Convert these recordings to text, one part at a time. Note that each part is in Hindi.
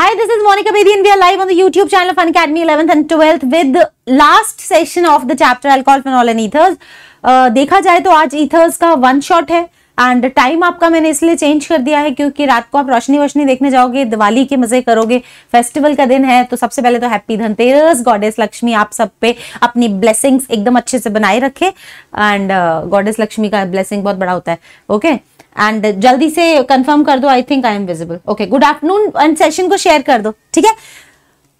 Hi, this is Monica Bedi and we are live on the YouTube channel Fun Academy 11th and 12th with the last session of the chapter alcohol, phenol and ethers. Uh, देखा जाए तो आज ethers का वन शॉट है एंड टाइम आपका मैंने इसलिए चेंज कर दिया है क्योंकि रात को आप रोशनी वोशनी देखने जाओगे दिवाली के मज़े करोगे फेस्टिवल का दिन है तो सबसे पहले तो हैप्पी धनतेरस गॉडेस लक्ष्मी आप सब पे अपनी ब्लेसिंग्स एकदम अच्छे से बनाए रखे एंड गॉडेस लक्ष्मी का ब्लेसिंग बहुत बड़ा होता है okay? एंड जल्दी से कंफर्म कर दो I think I am visible okay good afternoon and session को शेयर कर दो ठीक है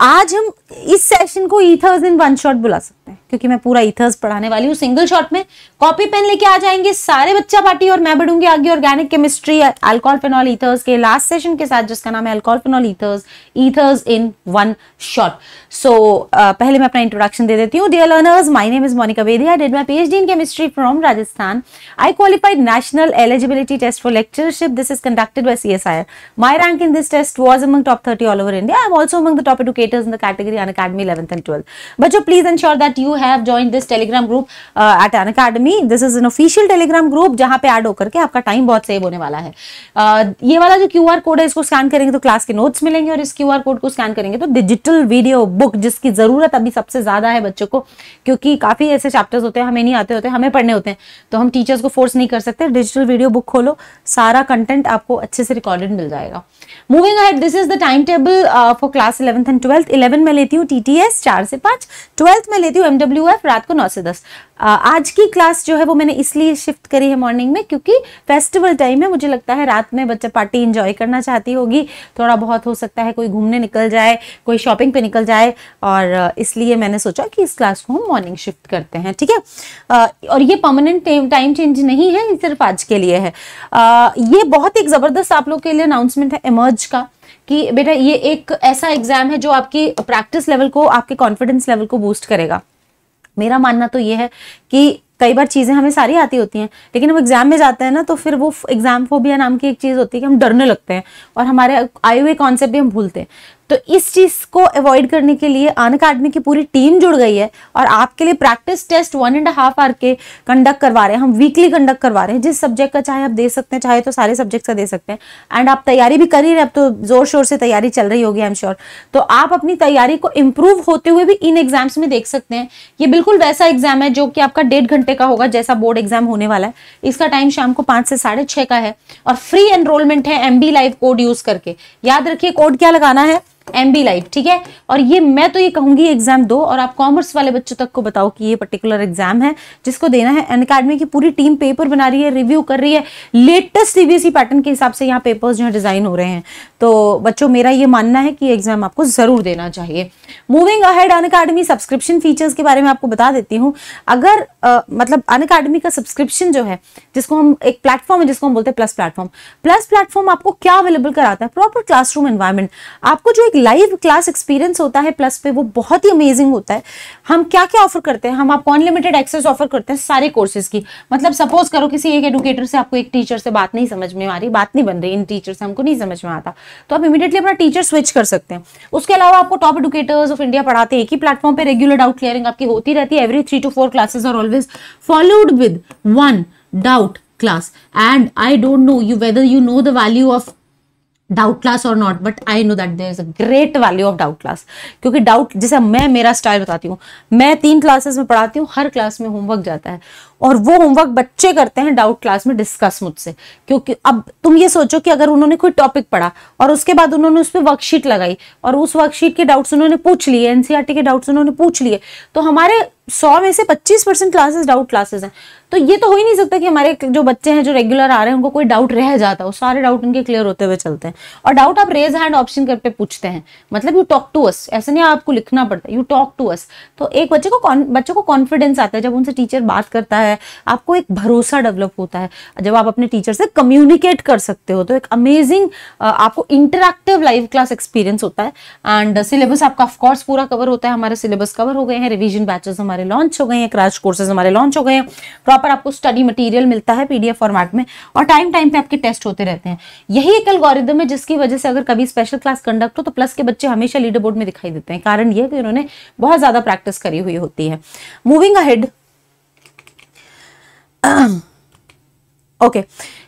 आज हम इस सेशन को ईथर्स इन वन शॉट बुला सकते हैं क्योंकि मैं पूरा ईथर्स पढ़ाने वाली हूँ। सिंगल शॉट में कॉपी पेन लेके आ जाएँगे सारे बच्चा पार्टी और मैं बढ़ूँगी आगे organic chemistry alcohol phenol ethers के लास्ट सेशन के साथ, जिसका नाम है alcohol phenol ethers ethers in one shot so पहले मैं अपना इंट्रोडक्शन दे देती हूँ। Dear learners my name is Monika Vedi I did my PhD in chemistry from Rajasthan I qualified national eligibility test for lectureship this is conducted by CSIR my rank in this test was among top 30 all over India I am also among the top educators in the category Unacademy 11th and 12th बच्चों please ensure that you have joined this Telegram group at Unacademy this is an official Telegram group जहाँ पे ऐड होकर के आपका टाइम बहुत सेव होने वाला है। Uh, ये वाला जो क्यूआर कोड है इसको स्कैन करेंगे तो क्लास के नोट्स मिलेंगे और इस क्यूआर कोड को स्कैन करेंगे तो डिजिटल वीडियो बुक जिसकी ज़रूरत अभी सबसे ज़्यादा है बच्चों को क्योंकि काफ़ी ऐसे चैप्टर्स होते हैं हमें नहीं आते होते हमें पढ़ने होते हैं तो हम टीचर्स को फोर्स नहीं कर सकते। डिजिटल वीडियो बुक खोलो सारा कंटेंट आपको अच्छे से रिकॉर्डेड मिल जाएगा। Moving ahead this is the time table for class eleventh and twelfth eleven में लेती हूँ टीटीएस चार से पाँच। ट्वेल्थ में लेती हूँ एमडब्ल्यू एफ़ रात को नौ से दस। आज की क्लास जो है वो मैंने इसलिए शिफ्ट करी है मॉर्निंग में क्योंकि फेस्टिवल टाइम है, मुझे लगता है रात में बच्चा पार्टी इंजॉय करना चाहती होगी। थोड़ा बहुत हो सकता है कोई घूमने निकल जाए, कोई शॉपिंग पे निकल जाए और इसलिए मैंने सोचा कि इस क्लास को हम मॉर्निंग शिफ्ट करते हैं, ठीक है? और ये परमानेंट टाइम चेंज नहीं है सिर्फ़ आज के लिए है। ये बहुत एक ज़बरदस्त आप लोग के लिए अनाउंसमेंट है एमर्ज का कि बेटा ये एक ऐसा एग्ज़ाम है जो आपकी प्रैक्टिस लेवल को, आपके कॉन्फिडेंस लेवल को बूस्ट करेगा। मेरा मानना तो ये है कि कई बार चीज़ें हमें सारी आती होती हैं, लेकिन हम एग्ज़ाम में जाते हैं ना तो फिर वो एग्ज़ाम फोबिया नाम की एक चीज़ होती है कि हम डरने लगते हैं और हमारे आए हुए कॉन्सेप्ट भी हम भूलते हैं। तो इस चीज़ को अवॉइड करने के लिए अन अकेडमी की पूरी टीम जुड़ गई है और आपके लिए practice test one and half hour के कंडक्ट करवा रहे हैं। हम वीकली कंडक्ट करवा रहे हैं। जिस सब्जेक्ट का चाहे आप दे सकते हैं, चाहे तो सारे सब्जेक्ट का दे सकते हैं। एंड आप तैयारी भी कर ही रहे अब तो ज़ोर शोर से तैयारी चल रही होगी आई एम श्योर तो आप अपनी तैयारी को इम्प्रूव होते हुए भी इन एग्ज़ाम्स में देख सकते हैं। ये बिल्कुल वैसा एग्ज़ाम है जो कि आपका डेढ़ घंटे का होगा जैसा बोर्ड एग्ज़ाम होने वाला है। इसका टाइम शाम को पाँच से साढ़े का है। और फ्री एनरोलमेंट है एमबी लाइव कोड यूज़ करके। याद रखिए कोड क्या लगाना है? एम बी लाइफ ठीक है? और ये मैं तो ये कहूँगी एग्ज़ाम दो, और आप कॉमर्स वाले बच्चों तक को बताओ कि ये पर्टिकुलर एग्ज़ाम है, जिसको देना है एन अकेडमी की पूरी टीम पेपर बना रही है रिव्यू कर रही है। लेटेस्ट सीबीएसई पैटर्न के हिसाब से यहाँ पेपर्स जो है डिज़ाइन हो रहे हैं। तो बच्चों मेरा ये मानना है कि एग्ज़ाम आपको ज़रूर देना चाहिए। Moving ahead Unacademy subscription features के बारे में आपको बता देती हूँ। अगर आ, मतलब अन अकेडमी का सब्सक्रिप्शन जो है जिसको हम एक प्लेटफॉर्म है जिसको हम बोलते हैं प्लस प्लेटफॉर्म प्लस प्लेटफॉर्म आपको क्या अवेलेबल कराता है? प्रॉपर क्लासरूम एनवायरमेंट आपको जो एक लाइव क्लास एक्सपीरियंस होता है प्लस पे वो बहुत ही अमेजिंग होता है। हम क्या क्या ऑफ़र करते हैं? हम आपको अनलिमिटेड एक्सेस ऑफ़र करते हैं सारे कोर्सेज की। मतलब सपोज़ करो किसी एक एडुकेटर से आपको एक टीचर से बात नहीं समझ में आ रही बात नहीं बन रही इन टीचर से हमको नहीं समझ में आता। तो आप इमीडिएटली अपना टीचर स्विच कर सकते हैं। उसके अलावा आपको टॉप एडुकेटर्स ऑफ़ इंडिया पढ़ाते हैं, एक ही प्लेटफॉर्म पे रेगुलर डाउट क्लियरिंग आपकी होती रहती है। Every three two four classes are always followed with one doubt class and I don't know you whether you know the value of doubt class और not but I know that there is a great value of doubt class क्योंकि डाउट जैसे मैं, मेरा स्टाइल बताती हूँ। मैं तीन क्लासेस में पढ़ाती हूँ, हर क्लास में होमवर्क जाता है। और वो होमवर्क बच्चे करते हैं डाउट क्लास में डिस्कस मुझसे। क्योंकि अब तुम ये सोचो कि अगर उन्होंने कोई टॉपिक पढ़ा और उसके बाद उन्होंने उस पर वर्कशीट लगाई और उस वर्कशीट के डाउट्स उन्होंने पूछ लिए एनसीआरटी के डाउट्स उन्होंने पूछ लिए तो हमारे सौ में से पच्चीस परसेंट क्लासेस डाउट क्लासेस हैं। तो ये तो हो ही नहीं सकता कि हमारे जो बच्चे हैं जो रेगुलर आ रहे हैं, उनको कोई डाउट रह जाता है सारे डाउट उनके क्लियर होते हुए चलते हैं। और डाउट आप रेज हैंड ऑप्शन करके पूछते हैं। मतलब यू टॉक टू अस ऐसा नहीं आपको लिखना पड़ता यू टॉक टू अस तो एक बच्चे को बच्चों को कॉन्फिडेंस आता है जब उनसे टीचर बात करता है आपको एक भरोसा डेवलप होता है। जब आप अपने टीचर से कम्युनिकेट कर सकते हो तो एक अमेजिंग आपको इंटरक्टिव लाइव क्लास एक्सपीरियंस होता है। एंड सिलेबस आपका ऑफकोर्स पूरा कवर होता है। हमारे सिलेबस कवर हो गए हैं रिविजन बैचेस हमारे लॉन्च हो गए हैं क्रैश कोर्सेज हमारे लॉन्च हो गए हैं। प्रॉपर आपको स्टडी मटीरियल मिलता है पीडीएफ फॉर्मेट में और टाइम टाइम पे आपके टेस्ट होते रहते हैं। यही एक एल्गोरिदम है जिसकी वजह से अगर कभी स्पेशल क्लास कंडक्ट हो तो प्लस के बच्चे हमेशा लीडर बोर्ड में दिखाई देते हैं। कारण यह कि उन्होंने बहुत ज़्यादा प्रैक्टिस करी हुई होती है। Moving ahead okay okay.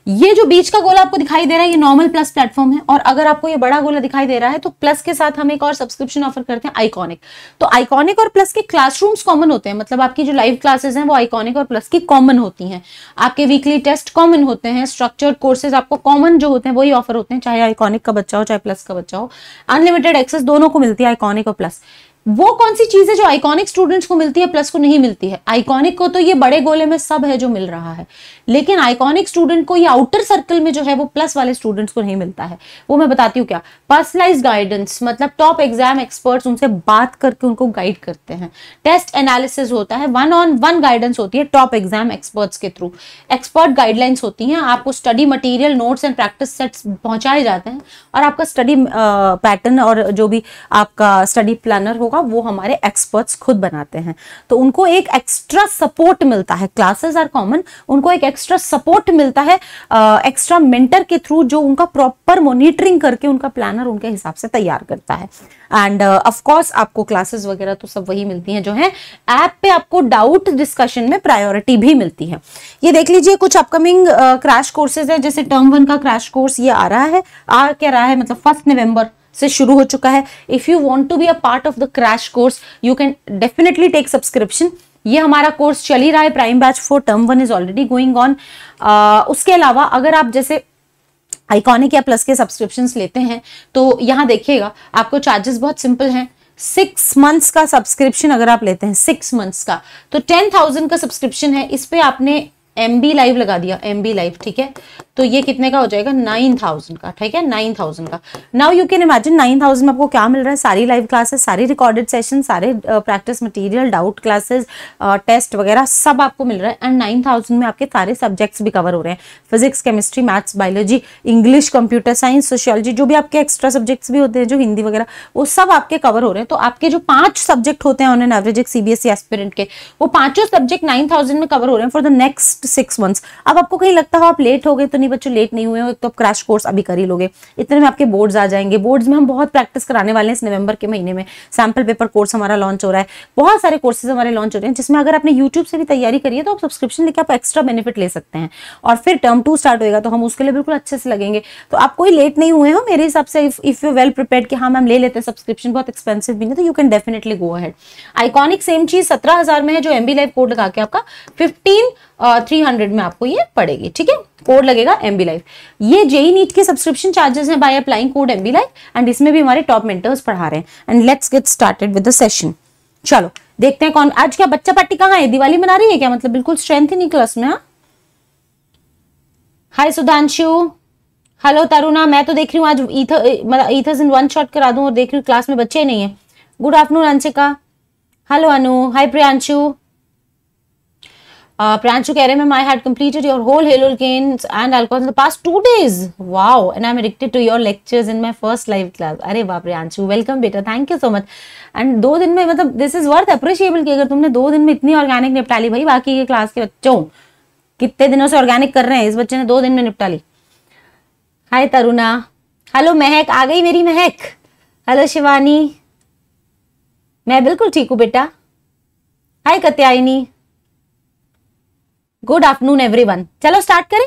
ये जो बीच का गोला आपको दिखाई दे रहा है, ये नॉर्मल प्लस प्लेटफॉर्म है। और अगर आपको ये बड़ा गोला दिखाई दे रहा है तो प्लस के साथ हम एक और सब्सक्रिप्शन ऑफ़र करते हैं आइकॉनिक तो आइकॉनिक और प्लस के क्लासरूम्स कॉमन होते हैं। मतलब आपकी जो लाइव क्लासेस हैं, वो आइकॉनिक और प्लस की कॉमन होती हैं। आपके वीकली टेस्ट कॉमन होते हैं स्ट्रक्चर्ड कोर्सेज आपको कॉमन जो होते हैं, वही ऑफ़र होते हैं, चाहे आइकॉनिक का बच्चा हो, चाहे प्लस का बच्चा हो। अनलिमिटेड एक्सेस दोनों को मिलती है आइकॉनिक और प्लस वो कौन सी चीज़ है जो आइकॉनिक स्टूडेंट्स को मिलती है प्लस को नहीं मिलती है? आइकॉनिक को तो ये बड़े गोले में सब है जो मिल रहा है। लेकिन आइकॉनिक स्टूडेंट को ये आउटर सर्कल में जो है वो प्लस वाले स्टूडेंट्स को नहीं मिलता है। वो मैं बताती हूँ क्या? पर्सनलाइज गाइडेंस मतलब टॉप एग्ज़ाम एक्सपर्ट्स उनसे बात करके उनको गाइड करते हैं। टेस्ट एनालिसिस होता है वन ऑन वन गाइडेंस होती है टॉप एग्ज़ाम एक्सपर्ट्स के थ्रू एक्सपर्ट गाइडलाइंस होती हैं, आपको study material notes and practice sets पहुँचाए जाते हैं। और आपका स्टडी पैटर्न और जो भी आपका स्टडी प्लानर होगा वो हमारे एक्सपर्ट्स खुद बनाते हैं। तो उनको एक एक्स्ट्रा सपोर्ट मिलता है। क्लासेस आर कॉमन उनको एक एक्स्ट्रा सपोर्ट मिलता है एक्स्ट्रा uh, मेंटर के थ्रू जो उनका प्रॉपर मॉनिटरिंग करके उनका प्लानर उनके हिसाब से तैयार करता है। एंड ऑफ़ कोर्स आपको क्लासेस वगैरह तो सब वही मिलती हैं जो है। ऐप पे आपको डाउट डिस्कशन में प्रायोरिटी भी मिलती है। ये देख लीजिए कुछ अपकमिंग क्रैश कोर्सेज है। जैसे टर्म वन का क्रैश कोर्स ये आ रहा है। आ क्या रहा है? मतलब फ़र्स्ट नवंबर से शुरू हो चुका है। If you want to be a part of the crash course you can definitely take subscription ये हमारा कोर्स चल ही रहा है prime batch for term one is already going on उसके अलावा अगर आप जैसे आइकॉनिक या प्लस के सब्सक्रिप्शन लेते हैं तो यहाँ देखिएगा, आपको चार्जेस बहुत सिंपल हैं। सिक्स मंथ्स का सब्सक्रिप्शन अगर आप लेते हैं सिक्स मंथ्स का तो टेन थाउज़ेंड का सब्सक्रिप्शन है। इस पे आपने एम बी लाइव लगा दिया एम बी लाइव ठीक है? तो ये कितने का हो जाएगा? नाइन थाउज़ेंड का, ठीक है? नाइन थाउज़ेंड का। Now you can imagine nine thousand में आपको क्या मिल रहा है? सारी लाइव क्लासेस सारी रिकॉर्डेड सेशन सारे practice material doubt classes test वगैरह सब आपको मिल रहा है। एंड नाइन थाउज़ेंड में आपके सारे सब्जेक्ट्स भी कवर हो रहे हैं। Physics chemistry maths biology English computer science sociology जो भी आपके एक्स्ट्रा सब्जेक्ट्स भी होते हैं, जो हिंदी वगैरह, वो सब आपके कवर हो रहे हैं। तो आपके जो पाँच सब्जेक्ट होते हैं ऑन एन एवरेज एक सीबीएसई एस्पिरेंट के, वो पाँचों सब्जेक्ट नाइन थाउज़ेंड में कवर हो रहे हैं for the next six months अब आपको कहीं लगता हो आप लेट हो गए तो नहीं बच्चों लेट नहीं हुए हो तो आप क्रैश कोर्स अभी कर ही लोगे। इतने में आपके बोर्ड्स आ जाएँगे। बोर्ड्स में हम बहुत प्रैक्टिस कराने वाले हैं इस नवंबर के महीने में। सैंपल पेपर कोर्स हमारा लॉन्च हो रहा है। बहुत सारे कोर्सेज हमारे लॉन्च हो रहे हैं, जिसमें अगर आपने यूट्यूब से भी तैयारी करी है तो आप सब्सक्रिप्शन लेके आप एक्स्ट्रा बेनिफिट ले सकते हैं। और फिर टर्म टू स्टार्ट होगा तो हम उसके लिए बिल्कुल अच्छे से लगेंगे। तो आप कोई लेट नहीं हुए हो, मेरे हिसाब से इफ़ यू वेल प्रिपेयर कि हाँ मैम ले लेते हैं सब्सक्रिप्शन बहुत एक्सपेंसिव भी नहीं तो you can definitely go ahead iconic same चीज़ सत्रह हज़ार में है, जो एमबी लाइव कोड लगा के आपका फिफ्टीन थ्री हंड्रेड में आपको ये पड़ेगी, ठीक है? कोड लगेगा एमबी लाइफ ये जेई नीट के सब्सक्रिप्शन चार्जेस हैं by applying code MB life and इसमें भी हमारे टॉप मेंटर्स पढ़ा रहे हैं. And let's get started with the session चलो, देखते हैं कौन, आज क्या बच्चा पार्टी कहाँ है? दिवाली मना रही है क्या? मतलब बिल्कुल स्ट्रेंथ ही नहीं क्लास में हाय सुधांशु हेलो तरुणा मैं तो देख रही हूँ आज ईथर मतलब ईथर्स इन वन शॉट करा दूँ और देख रही हूँ क्लास में बच्चे नहीं है. Good afternoon Anshika hello Anu hi Priyanshu Pranchu keh rahe ma'am, I had completed your whole hallucinogens and alcohol in the past two days. Wow, and I'm addicted to your lectures in my first live class. अरे बाप रे अंशु वेलकम बेटा thank you so much and दो दिन में मतलब दिस इज़ वर्थ अप्रिशिएबल कि अगर तुमने दो दिन में इतनी ऑर्गेनिक निपटा ली भाई बाकी के क्लास के बच्चों कितने दिनों से ऑर्गेनिक कर रहे हैं इस बच्चे ने दो दिन में निपटा ली हाय तरुणा हेलो महक आ गई मेरी महक हेलो शिवानी मैं बिल्कुल ठीक हूँ बेटा। Hi Katyayani good afternoon everyone चलो स्टार्ट करें।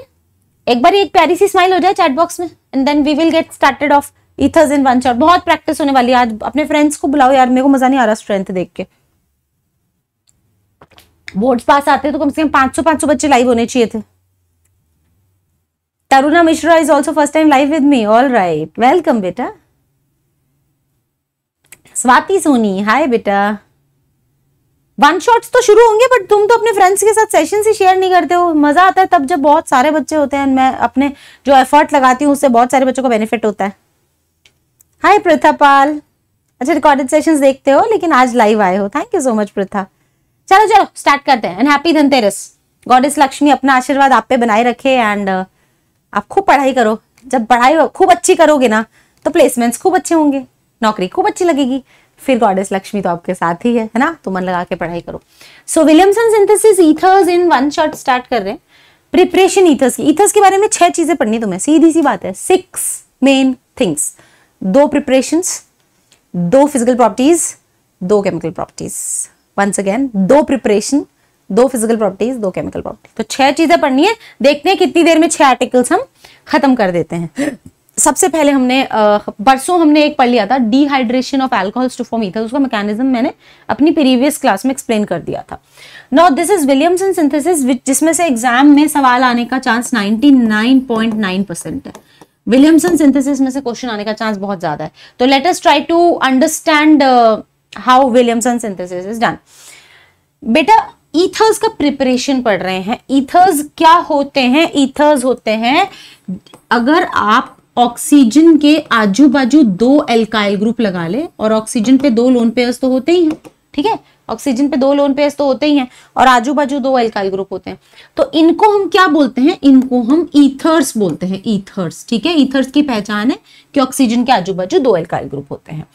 एक बार एक प्यारी सी स्माइल हो जाए चैट बॉक्स में and then we will get started of ethers in one shot बहुत प्रैक्टिस होने वाली है। आज अपने फ्रेंड्स को बुलाओ यार, मेरे को मज़ा नहीं आ रहा स्ट्रेंथ देख के। बोर्ड्स पास आते तो कम से कम 500 500 बच्चे लाइव होने चाहिए थे। Taruna Mishra is also first time live with me all right welcome बेटा। स्वाति सोनी हाय बेटा। वन शॉट्स तो शुरू होंगे बट तुम तो अपने फ्रेंड्स के साथ सेशन ही शेयर नहीं करते हो। मज़ा आता है तब जब बहुत सारे बच्चे होते हैं मैं अपने जो एफर्ट लगाती हूँ उससे बहुत सारे बच्चों को बेनिफिट होता है। हाय प्रथा पाल अच्छा रिकॉर्डेड सेशंस देखते हो लेकिन आज लाइव आए हो। थैंक यू सो मच प्रथा चलो चलो स्टार्ट करते हैं। And happy Dhanteras goddess Lakshmi अपना आशीर्वाद आप पे बनाए रखे एंड uh, आप खूब पढ़ाई करो। जब पढ़ाई खूब अच्छी करोगे ना तो प्लेसमेंट्स खूब अच्छे होंगे। नौकरी खूब अच्छी लगेगी। फिर गॉडेस लक्ष्मी तो आपके साथ ही है है ना? तो मन लगा के पढ़ाई करो। So Williamson synthesis ethers in one shot start कर रहे हैं। प्रिपरेशन ईथर्स की ईथर्स के बारे में छह चीज़ें पढ़नी तुम्हें। सीधी सी बात है सिक्स मेन थिंग्स दो प्रिपरेशन दो फ़िज़िकल प्रॉपर्टीज़ दो केमिकल प्रॉपर्टीज़ वंस अगेन दो प्रिपरेशन दो फ़िज़िकल प्रॉपर्टीज़ दो केमिकल प्रॉपर्टी तो छह चीज़ें पढ़नी है। देखते हैं कितनी देर में छह आर्टिकल्स हम खत्म कर देते हैं। सबसे पहले हमने परसों हमने एक पढ़ लिया था dehydration of alcohols to form ether उसका मैकेनिज्म मैंने अपनी प्रीवियस क्लास में एक्सप्लेन कर दिया था। Now this is Williamson synthesis जिसमें से एग्ज़ाम में सवाल आने का चांस 99.9 परसेंट है। विलियमसन सिंथेसिस में से क्वेश्चन आने का चांस बहुत ज़्यादा है। तो let us try to understand how Williamson synthesis is done बेटा ईथर्स का प्रिपरेशन पढ़ रहे हैं। ईथर्स क्या होते हैं? ईथर्स होते हैं, अगर आप ऑक्सीजन के आजू बाजू दो एल्काइल ग्रुप लगा ले और ऑक्सीजन पे दो लोन पेयर्स तो होते ही हैं, ठीक है? ऑक्सीजन पे दो लोन पेयर्स तो होते ही हैं और आजू बाजू दो एल्काइल ग्रुप होते हैं। तो इनको हम क्या बोलते हैं? इनको हम ईथर्स बोलते हैं ईथर्स ठीक है? ईथर्स की पहचान है कि ऑक्सीजन के आजू बाजू दो एल्काइल ग्रुप होते हैं।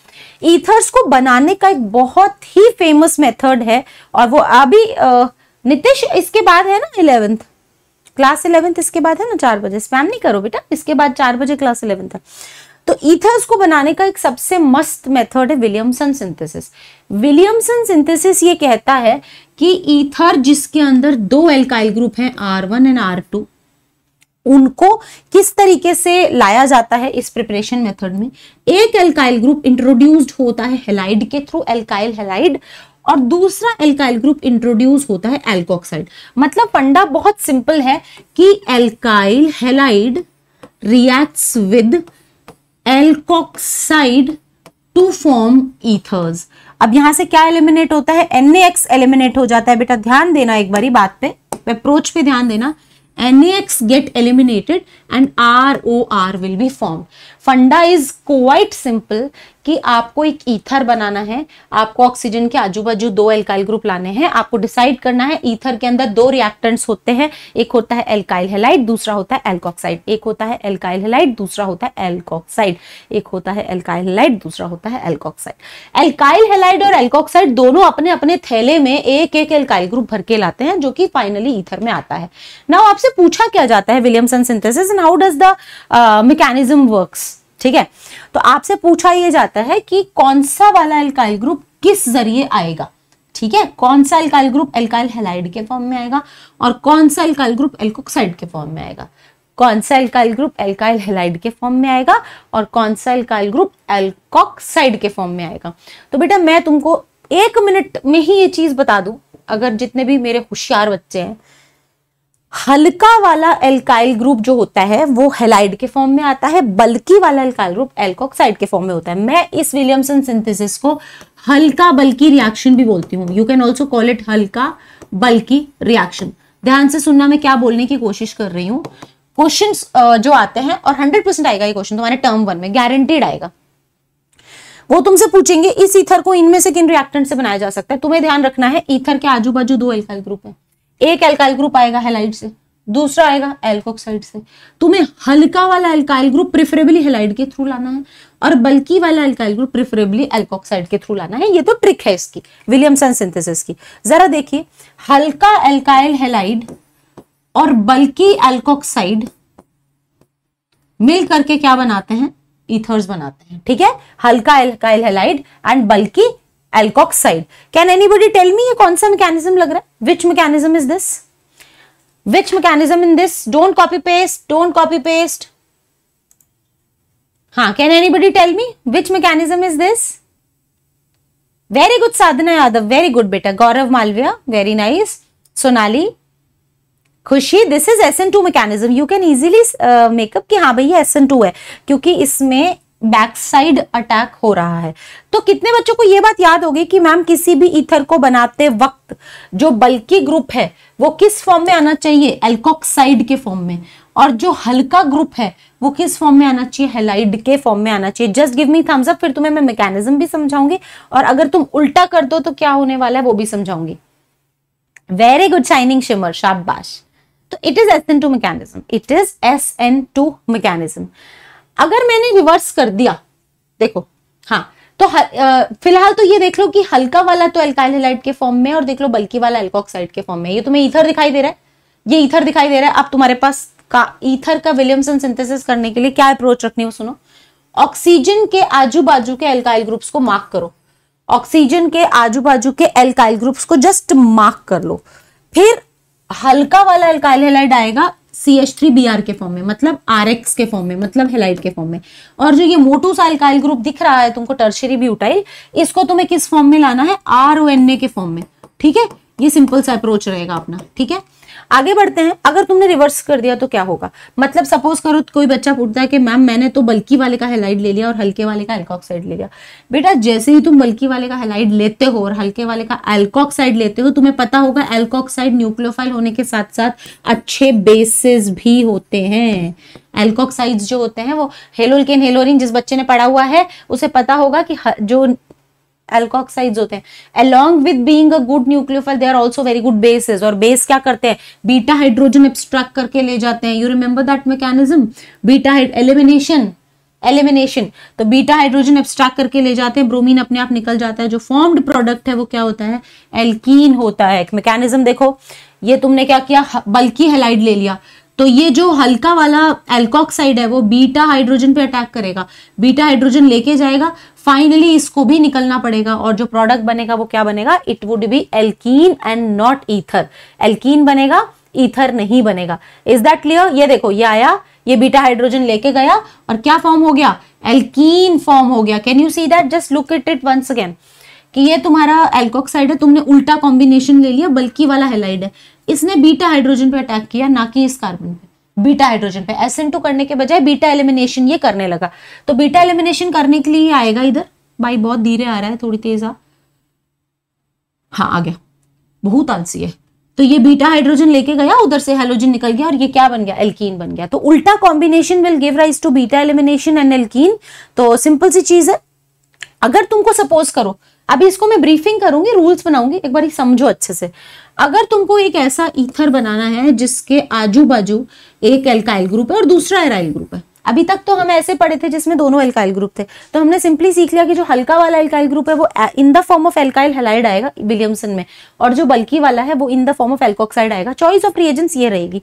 ईथर्स को बनाने का एक बहुत ही फ़ेमस मेथड है और वो अभी नितिश, इसके बाद है ना इलेवेंथ क्लास इलेवेंथ इसके बाद है ना चार बजे। स्पैम नहीं करो बेटा, इसके बाद चार बजे क्लास इलेवेंथ है। तो ईथर्स को बनाने का एक सबसे मस्त मेथड है विलियमसन सिंथेसिस विलियमसन सिंथेसिस ये कहता है कि ईथर जिसके अंदर दो एल्काइल ग्रुप हैं R one and R two उनको किस तरीके से लाया जाता है इस प्रिपरेशन मेथड में? एक एल्काइल ग्रुप इंट्रोड्यूस्ड होता है हेलाइड के थ्रू एल्काइल हेलाइड और दूसरा एल्काइल ग्रुप इंट्रोड्यूस होता है एल्कोक्साइड मतलब फंडा बहुत सिंपल है कि alkyl halide reacts with alkoxide to form ethers अब यहाँ से क्या एलिमिनेट होता है? एनएक्स एलिमिनेट हो जाता है। बेटा, ध्यान देना एक बारी बात पे। अप्रोच पे ध्यान देना। NaX get eliminated and R will be form फंडा इज़ क्वाइट सिंपल कि आपको एक ईथर बनाना है, आपको ऑक्सीजन के आजू बाजू दो एल्काइल ग्रुप लाने हैं, आपको डिसाइड करना है ईथर के अंदर दो रिएक्टेंट्स होते हैं, एक होता है एल्काइल हेलाइट दूसरा होता है एल्कोक्साइड एक होता है एल्काइल हेलाइड दूसरा होता है एल्कोक्साइड एक होता है एल्काइल हेलाइड दूसरा होता है एल्कोक्साइड एल्काइल हेलाइड और एल्कोक्साइड दोनों अपने अपने थैले में एक एक एल्काइल ग्रुप भर के लाते हैं, जो कि फाइनली ईथर में आता है. नाउ आपसे पूछा क्या जाता है Williamson synthesis and how does the mechanism works ठीक है? तो आपसे पूछा यह जाता है कि कौन सा वाला एल्काइल ग्रुप किस ज़रिए आएगा? ठीक है? कौन सा एल्काइल ग्रुप एल्काइल हेलाइड के फॉर्म में आएगा और कौन सा एल्काइल ग्रुप एल्कोक्साइड के फॉर्म में आएगा? कौन सा एल्काइल ग्रुप एल्काइल हेलाइड के फॉर्म में आएगा और कौन सा एल्काइल ग्रुप एल्कोक्साइड के फॉर्म में आएगा? तो बेटा, मैं तुमको एक मिनट में ही ये चीज़ बता दूँ। अगर जितने भी मेरे होशियार बच्चे हैं हल्का वाला एल्काइल ग्रुप जो होता है, वो हेलाइड के फॉर्म में आता है बल्कि वाला एल्काइल ग्रुप एल्कोक्साइड के फॉर्म में होता है। मैं इस विलियमसन सिंथेसिस को हल्का बल्कि रिएक्शन भी बोलती हूँ। You can also call it हल्का बल्कि रिएक्शन ध्यान से सुनना मैं क्या बोलने की कोशिश कर रही हूँ। क्वेश्चन जो आते हैं, और हंड्रेड परसेंट आएगा ये क्वेश्चन तुम्हारे टर्म वन में गारंटीड आएगा। वो तुमसे पूछेंगे, इस ईथर को इनमें से किन रिएक्टेंट से बनाया जा सकता है? तुम्हें ध्यान रखना है ईथर के आजू बाजू दो एल्काइल ग्रुप है। एक एल्काइल ग्रुप आएगा हेलाइड से, दूसरा आएगा एल्कोक्साइड से। तुम्हें हल्का वाला एल्काइल ग्रुप प्रिफरेबली हेलाइड के थ्रू लाना है और बल्कि वाला एल्काइल ग्रुप प्रिफरेबली एल्कोक्साइड के थ्रू लाना है। ये तो ट्रिक है इसकी विलियमसन सिंथेसिस की। जरा देखिए, हल्का एल्काइल हेलाइड और बल्कि एल्कोक्साइड मिल करके क्या बनाते हैं? ईथर्स बनाते हैं, ठीक है? हल्का alkyl halide and bulky alkoxide can anybody tell me ये कौन सा मैकेनिज्म लग रहा है? Which mechanism is this which mechanism in this don't copy paste don't copy paste हाँ can anybody tell me which mechanism is this very good Sadhana Yadav very good बेटा, Gaurav Malviya very nice Sonali, Khushi this is S N two mechanism you can easily make up कि हाँ भैया एस एन टू है, क्योंकि इसमें बैक साइड अटैक हो रहा है। तो कितने बच्चों को यह बात याद होगी कि मैम किसी भी ईथर को बनाते वक्त जो बल्कि ग्रुप है, वो किस फॉर्म में आना चाहिए? एल्कोक्साइड के फॉर्म में। और जो हल्का ग्रुप है, वो किस फॉर्म में आना चाहिए? हेलाइड के फॉर्म में आना चाहिए। Just give me thumbs up फिर तुम्हें मैं मैकेनिज्म भी समझाऊँगी। और अगर तुम उल्टा कर दो तो क्या होने वाला है, वो भी समझाऊँगी। वेरी गुड शाइनिंग शिमर शाबाश। तो it is S N two mechanism it is S N two mechanism अगर मैंने रिवर्स कर दिया, देखो हाँ तो फ़िलहाल तो ये देख लो कि हल्का वाला तो एल्काइल हेलाइड के फॉर्म में और देख लो बल्कि वाला एल्कोक्साइड के फॉर्म में ये तुम्हें ईथर दिखाई दे रहा है। ये ईथर दिखाई दे रहा है। अब तुम्हारे पास का ईथर का विलियमसन सिंथेसिस करने के लिए क्या अप्रोच रखनी हो सुनो। ऑक्सीजन के आजू बाजू के एल्काइल ग्रुप्स को मार्क करो। ऑक्सीजन के आजू बाजू के एल्काइल ग्रुप्स को जस्ट मार्क कर लो। फिर हल्का वाला अल्काइल हेलाइड आएगा C H three B R के फॉर्म में मतलब आर एक्स के फॉर्म में मतलब हेलाइट के फॉर्म में। और जो ये मोटू सा अल्काइल ग्रुप दिख रहा है, तुमको टर्शरी भी ब्यूटाइल इसको तुम्हें किस फॉर्म में लाना है? आर ओ एन ए के फॉर्म में। ठीक है? ये सिंपल सा अप्रोच रहेगा अपना। ठीक है? आगे बढ़ते हैं। अगर तुमने रिवर्स कर दिया तो क्या होगा? मतलब सपोज़ करो कोई बच्चा पूछता है कि, मैम, मैंने तो बल्कि वाले का हेलाइड ले लिया और हल्के वाले का एल्कॉक्साइड ले लिया। बेटा, जैसे ही तुम बल्कि वाले का हेलाइड लेते हो और हल्के वाले का एल्कॉक्साइड लेते हो, तुम्हें पता होगा एल्कॉक्साइड न्यूक्लियोफाइल होने के साथ साथ अच्छे बेसिस भी होते हैं। एल्कॉक्साइड्स जो होते हैं वो हेलोल्केन हेलोरिन जिस बच्चे ने पढ़ा हुआ है, उसे पता होगा कि जो एल्कोक्साइड्स होते हैं। Along with being a good nucleophile they are also very good bases और बेस क्या करते हैं? बीटा हाइड्रोजन एब्स्ट्रैक्ट करके ले जाते हैं। You remember that mechanism beta elimination elimination तो बीटा हाइड्रोजन एब्स्ट्रैक्ट करके ले जाते हैं। ब्रोमीन अपने आप निकल जाता है। जो फॉर्म्ड प्रोडक्ट है, वो क्या होता है? एल्कीन होता है। मैकेनिज्म देखो। ये तुमने क्या किया? बल्कि हेलाइड ले लिया। तो ये जो हल्का वाला एल्कोक्साइड है, वो बीटा हाइड्रोजन पे अटैक करेगा। बीटा हाइड्रोजन लेके जाएगा। फाइनली इसको भी निकलना पड़ेगा और जो प्रोडक्ट बनेगा, वो क्या बनेगा? It would be alkene and not ether alkene बनेगा ईथर नहीं बनेगा। इज़ दैट क्लियर ये देखो, ये आया, ये बीटा हाइड्रोजन लेके गया और क्या फॉर्म हो गया? एल्कीन फॉर्म हो गया। Can you see that just look it it once again कि ये तुम्हारा एल्कोक्साइड है, तुमने उल्टा कॉम्बिनेशन ले लिया, बल्कि वाला हेलाइड है। इसने बीटा हाइड्रोजन पे अटैक किया, ना कि इस कार्बन पे। बीटा हाइड्रोजन पे एस करने के बजाय बीटा एलिमिनेशन ये करने लगा। तो बीटा एलिमिनेशन करने के लिए आएगा इधर। भाई, बहुत धीरे आ रहा है, थोड़ी तेज आ। हाँ आ गया। बहुत आलसी है। तो ये बीटा हाइड्रोजन लेके गया, उधर से हेलोजन निकल गया, और ये क्या बन गया? एल्कीन बन गया। तो उल्टा combination will give rise to beta elimination and alkene तो सिंपल सी चीज़ है। अगर तुमको सपोज़ करो, अभी इसको मैं ब्रीफिंग करूँगी रूल्स बनाऊँगी, एक बार समझो अच्छे से। अगर तुमको एक ऐसा ईथर बनाना है जिसके आजू बाजू एक एल्काइल ग्रुप है और दूसरा एराइल ग्रुप है अभी तक तो हम ऐसे पढ़े थे जिसमें दोनों एल्काइल ग्रुप थे। तो हमने सिंपली सीख लिया कि जो हल्का वाला एल्काइल ग्रुप है, वो in the form of alkyl halide आएगा विलियमसन में। और जो बल्कि वाला है, वो in the form of alkoxide आएगा। चॉइस ऑफ़ रिएजेंट्स ये रहेगी।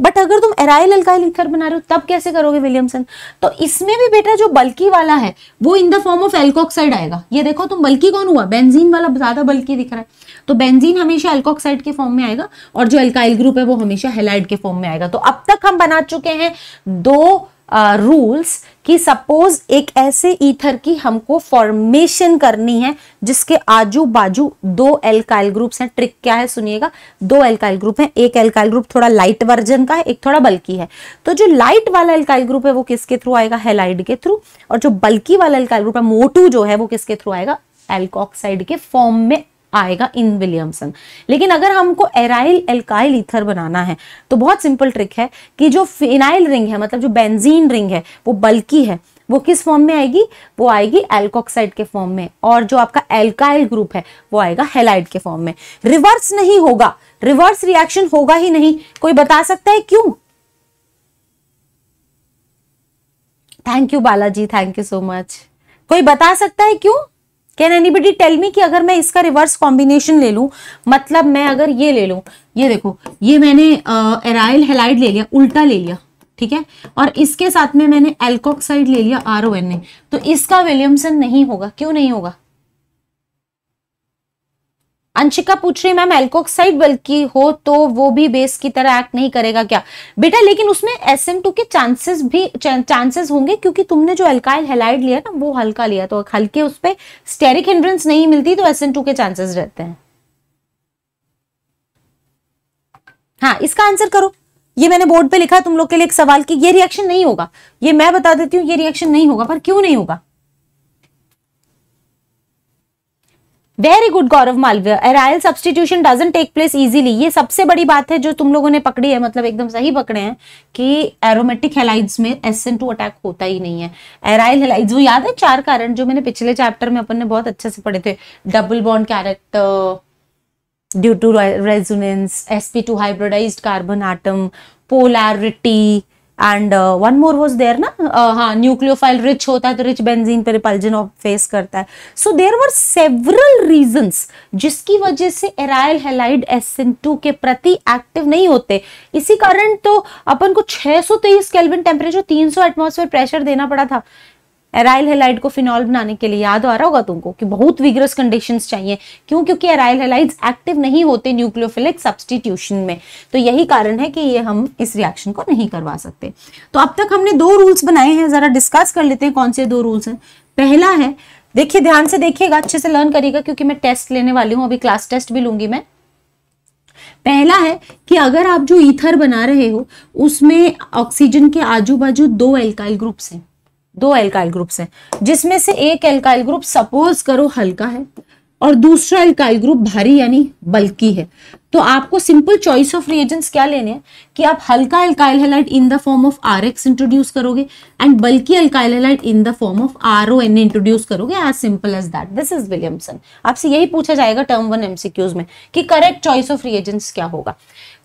बट अगर तुम एराइल अल्काइल ईथर बना रहे हो, तब कैसे करोगे विलियमसन तो इसमें भी बेटा जो बल्कि वाला है, वो in the form of alkoxide आएगा। ये देखो, तुम बल्कि कौन हुआ? बेंजीन वाला ज़्यादा बल्कि दिख रहा है। तो बेंजीन हमेशा एल्कोक्साइड के फॉर्म में आएगा, और जो एल्काइल ग्रुप है, वो हमेशा हेलाइड के फॉर्म में आएगा। तो अब तक हम बना चुके हैं दो रूल्स कि सपोज़ एक ऐसे ईथर की हमको फॉर्मेशन करनी है, जिसके आजू बाजू दो एल्काइल ग्रुप्स हैं। ट्रिक क्या है सुनिएगा? दो एल्काइल ग्रुप हैं। एक एल्काइल ग्रुप थोड़ा लाइट वर्जन का है, एक थोड़ा बल्कि है। तो जो लाइट वाला एल्काइल ग्रुप है, वो किसके थ्रू आएगा? हेलाइड के थ्रू और जो बल्कि वाला एल्काइल ग्रुप है, मोटू जो है, वो किसके थ्रू आएगा? एल्कोक्साइड के फॉर्म में आएगा इन विलियमसन। लेकिन अगर हमको एराइल एल्काइल ईथर बनाना है तो बहुत सिंपल ट्रिक है कि जो फिनाइल रिंग है मतलब जो बेंजीन रिंग है, वो बल्कि है। वो किस फॉर्म में आएगी? वो आएगी एल्कोक्साइड के फॉर्म में। और जो आपका एल्काइल ग्रुप है, वो आएगा हेलाइड के फॉर्म में। रिवर्स नहीं होगा। रिवर्स रिएक्शन होगा ही नहीं। कोई बता सकता है क्यों? Thank you Balaji. Thank you so much कोई बता सकता है क्यों? कैन एनीबडी टेल मी कि अगर मैं इसका रिवर्स कॉम्बिनेशन ले लूँ मतलब मैं अगर ये ले लूँ, ये देखो, ये मैंने एराइल हेलाइड ले लिया, उल्टा ले लिया, ठीक है? और इसके साथ में मैंने एल्कोक्साइड ले लिया आर ओ एन ए तो इसका विलियमसन नहीं होगा, क्यों नहीं होगा? अंशिका पूछ रही मैम एल्कोक्साइड बल्कि हो तो वो भी बेस की तरह एक्ट नहीं करेगा क्या? बेटा, लेकिन उसमें एस के चांसेस भी चांसेस होंगे क्योंकि तुमने जो एल्काइल हेलाइड लिया ना, वो हल्का लिया तो हल्के उस पर स्टेरिक हिंड्रेंस नहीं मिलती तो एस के चांसेस रहते हैं। हाँ इसका आंसर करो। ये मैंने बोर्ड पे लिखा, तुम लोग के लिए एक सवाल कि ये रिएक्शन नहीं होगा। ये मैं बता देती हूँ, ये रिएक्शन नहीं होगा, पर क्यों नहीं होगा? Very good Gaurav Malviya aryl substitution doesn't take place easily ये सबसे बड़ी बात है जो तुम लोगों ने पकड़ी है मतलब एकदम सही पकड़े हैं कि एरोमेटिक हेलाइड्स में एस एन टू अटैक होता ही नहीं है। एराइल हेलाइड्स वो याद है चार कारण जो मैंने पिछले चैप्टर में अपन ने बहुत अच्छे से पढ़े थे? Double bond character due to resonance S P two hybridized carbon atom polarity and one more was there ना हाँ न्यूक्लियोफाइल रिच होता है तो रिच बेंजीन पे रिपल्जन फेस करता है। सो देर वर सेवरल रीजंस जिसकी वजह से एराइल हेलाइड टू के प्रति एक्टिव नहीं होते। इसी कारण तो अपन को 623 केल्विन टेम्परेचर 300 एटमॉस्फेयर प्रेशर देना पड़ा था। एराइल हेलाइड को फिनॉल बनाने के लिए याद आ रहा होगा तुमको कि बहुत विग्रस कंडीशंस चाहिए। क्यों? क्योंकि एराइल हेलाइड्स एक्टिव नहीं होते न्यूक्लियोफिलिक सब्सटीट्यूशन में। तो यही कारण है कि ये हम इस रिएक्शन को नहीं करवा सकते। तो अब तक हमने दो रूल्स बनाए हैं, जरा डिस्कस कर लेते हैं कौन से दो रूल्स हैं। पहला है, देखिए, ध्यान से देखिएगा, अच्छे से लर्न करिएगा, क्योंकि मैं टेस्ट लेने वाली हूँ, अभी क्लास टेस्ट भी लूँगी मैं। पहला है कि अगर आप जो ईथर बना रहे हो, उसमें ऑक्सीजन के आजू बाजू दो एल्काइल ग्रुप्स हैं। दो एल्काइल ग्रुप्स हैं। जिसमें से एक एल्काइल ग्रुप सपोज़ करो हल्का है और दूसरा एल्काइल ग्रुप भारी यानी बल्कि है। तो आपको सिंपल चॉइस ऑफ़ रिएजेंट्स क्या लेने हैं? कि आप हल्का alkyl halide in the form of R X introduce करोगे and bulky alkyl halide in the form of R O N introduce करोगे as simple as that this is Williamson आपसे यही पूछा जाएगा टर्म वन एमसीक्यूज में कि करेक्ट चॉइस ऑफ़ रिएजेंट्स क्या होगा।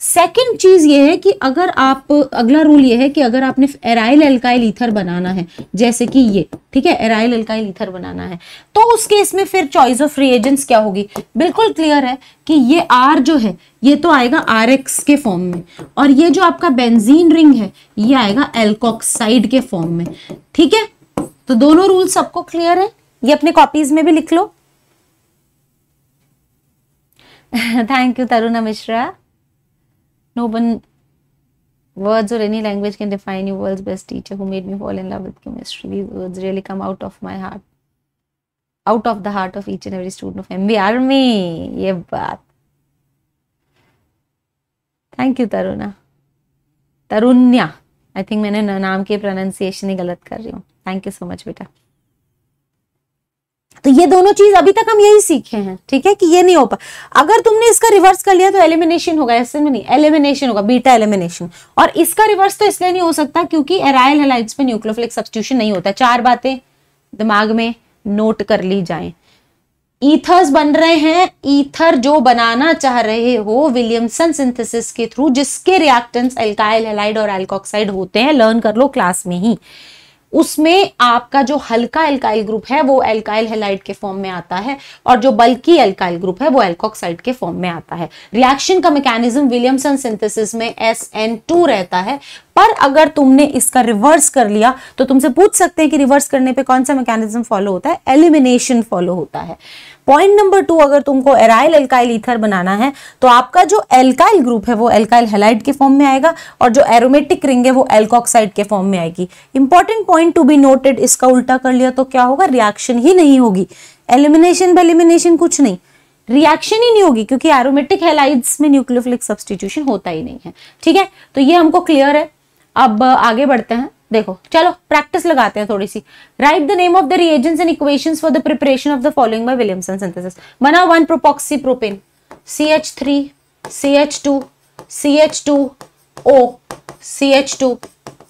सेकेंड चीज़ ये है कि अगर आप, अगला रूल ये है कि अगर आपने एराइल एल्काइल ईथर बनाना है, जैसे कि ये, ठीक है? एराइल एल्काइल ईथर बनाना है। तो उस केस में फिर चॉइस ऑफ़ रिएजेंट्स क्या होगी? बिल्कुल क्लियर है कि ये आर जो है, ये तो आएगा आर एक्स के फॉर्म में और ये जो आपका बेंजीन रिंग है, ये आएगा एल्कोक्साइड के फॉर्म में, ठीक है? तो दोनों रूल सबको क्लियर है? ये अपने कॉपीज में भी लिख लो। Thank you Taruna Mishra No one words or any language can define you. World's best teacher who made me fall in love with chemistry. These words really come out of my heart. Out of the heart of each and every student of MB Army. ये बात thank you Taruna Tarunya I think मैंने नाम के प्रोनाउंसिएशन ही गलत कर रही हूँ थैंक यू सो मच बेटा तो ये दोनों चीज़ अभी तक हम यही सीखे हैं, ठीक है, कि ये नहीं हो पा, अगर तुमने इसका रिवर्स कर लिया तो एलिमिनेशन होगा, ऐसे में नहीं एलिमिनेशन होगा बीटा एलिमिनेशन और इसका रिवर्स तो इसलिए नहीं हो सकता क्योंकि एराइल हेलाइड्स में न्यूक्लियोफिलिक सब्सटीट्यूशन नहीं होता, चार बातें दिमाग में नोट कर ली जाए। ईथर्स बन रहे हैं ईथर जो बनाना चाह रहे हो विलियमसन सिंथेसिस के थ्रू जिसके रिएक्टेंट्स एल्काइल हेलाइड और एल्कोक्साइड होते हैं लर्न कर लो क्लास में ही। उसमें आपका जो हल्का एल्काइल ग्रुप है, वो एल्काइल हेलाइड के फॉर्म में आता है और जो बल्कि एल्काइल ग्रुप है, वो एल्कोक्साइड के फॉर्म में आता है। रिएक्शन का मैकेनिज्म विलियमसन सिंथेसिस में एस एन टू रहता है। पर अगर तुमने इसका रिवर्स कर लिया तो तुमसे पूछ सकते हैं कि रिवर्स करने पे कौन सा मैकेनिज्म फॉलो होता है? एलिमिनेशन फॉलो होता है। पॉइंट नंबर टू अगर तुमको एराइल एल्काइल ईथर बनाना है तो आपका जो एल्काइल ग्रुप है, वो एल्काइल हेलाइड के फॉर्म में आएगा और जो एरोमेटिक रिंग है, वो एल्कोक्साइड के फॉर्म में आएगी। Important point to be noted इसका उल्टा कर लिया तो क्या होगा? रिएक्शन ही नहीं होगी। एलिमिनेशन बेलिमिनेशन कुछ नहीं। रिएक्शन ही नहीं होगी, क्योंकि एरोमेटिक हेलाइड्स में न्यूक्लियोफिलिक सब्सटीट्यूशन होता ही नहीं है। ठीक है? तो ये हमको क्लियर है। अब, आगे बढ़ते हैं। देखो, चलो प्रैक्टिस लगाते हैं थोड़ी सी। Write the name of the reagents and equations for the preparation of the following by Williamson synthesis बना one propoxy propane C H three C H two C H two O C H two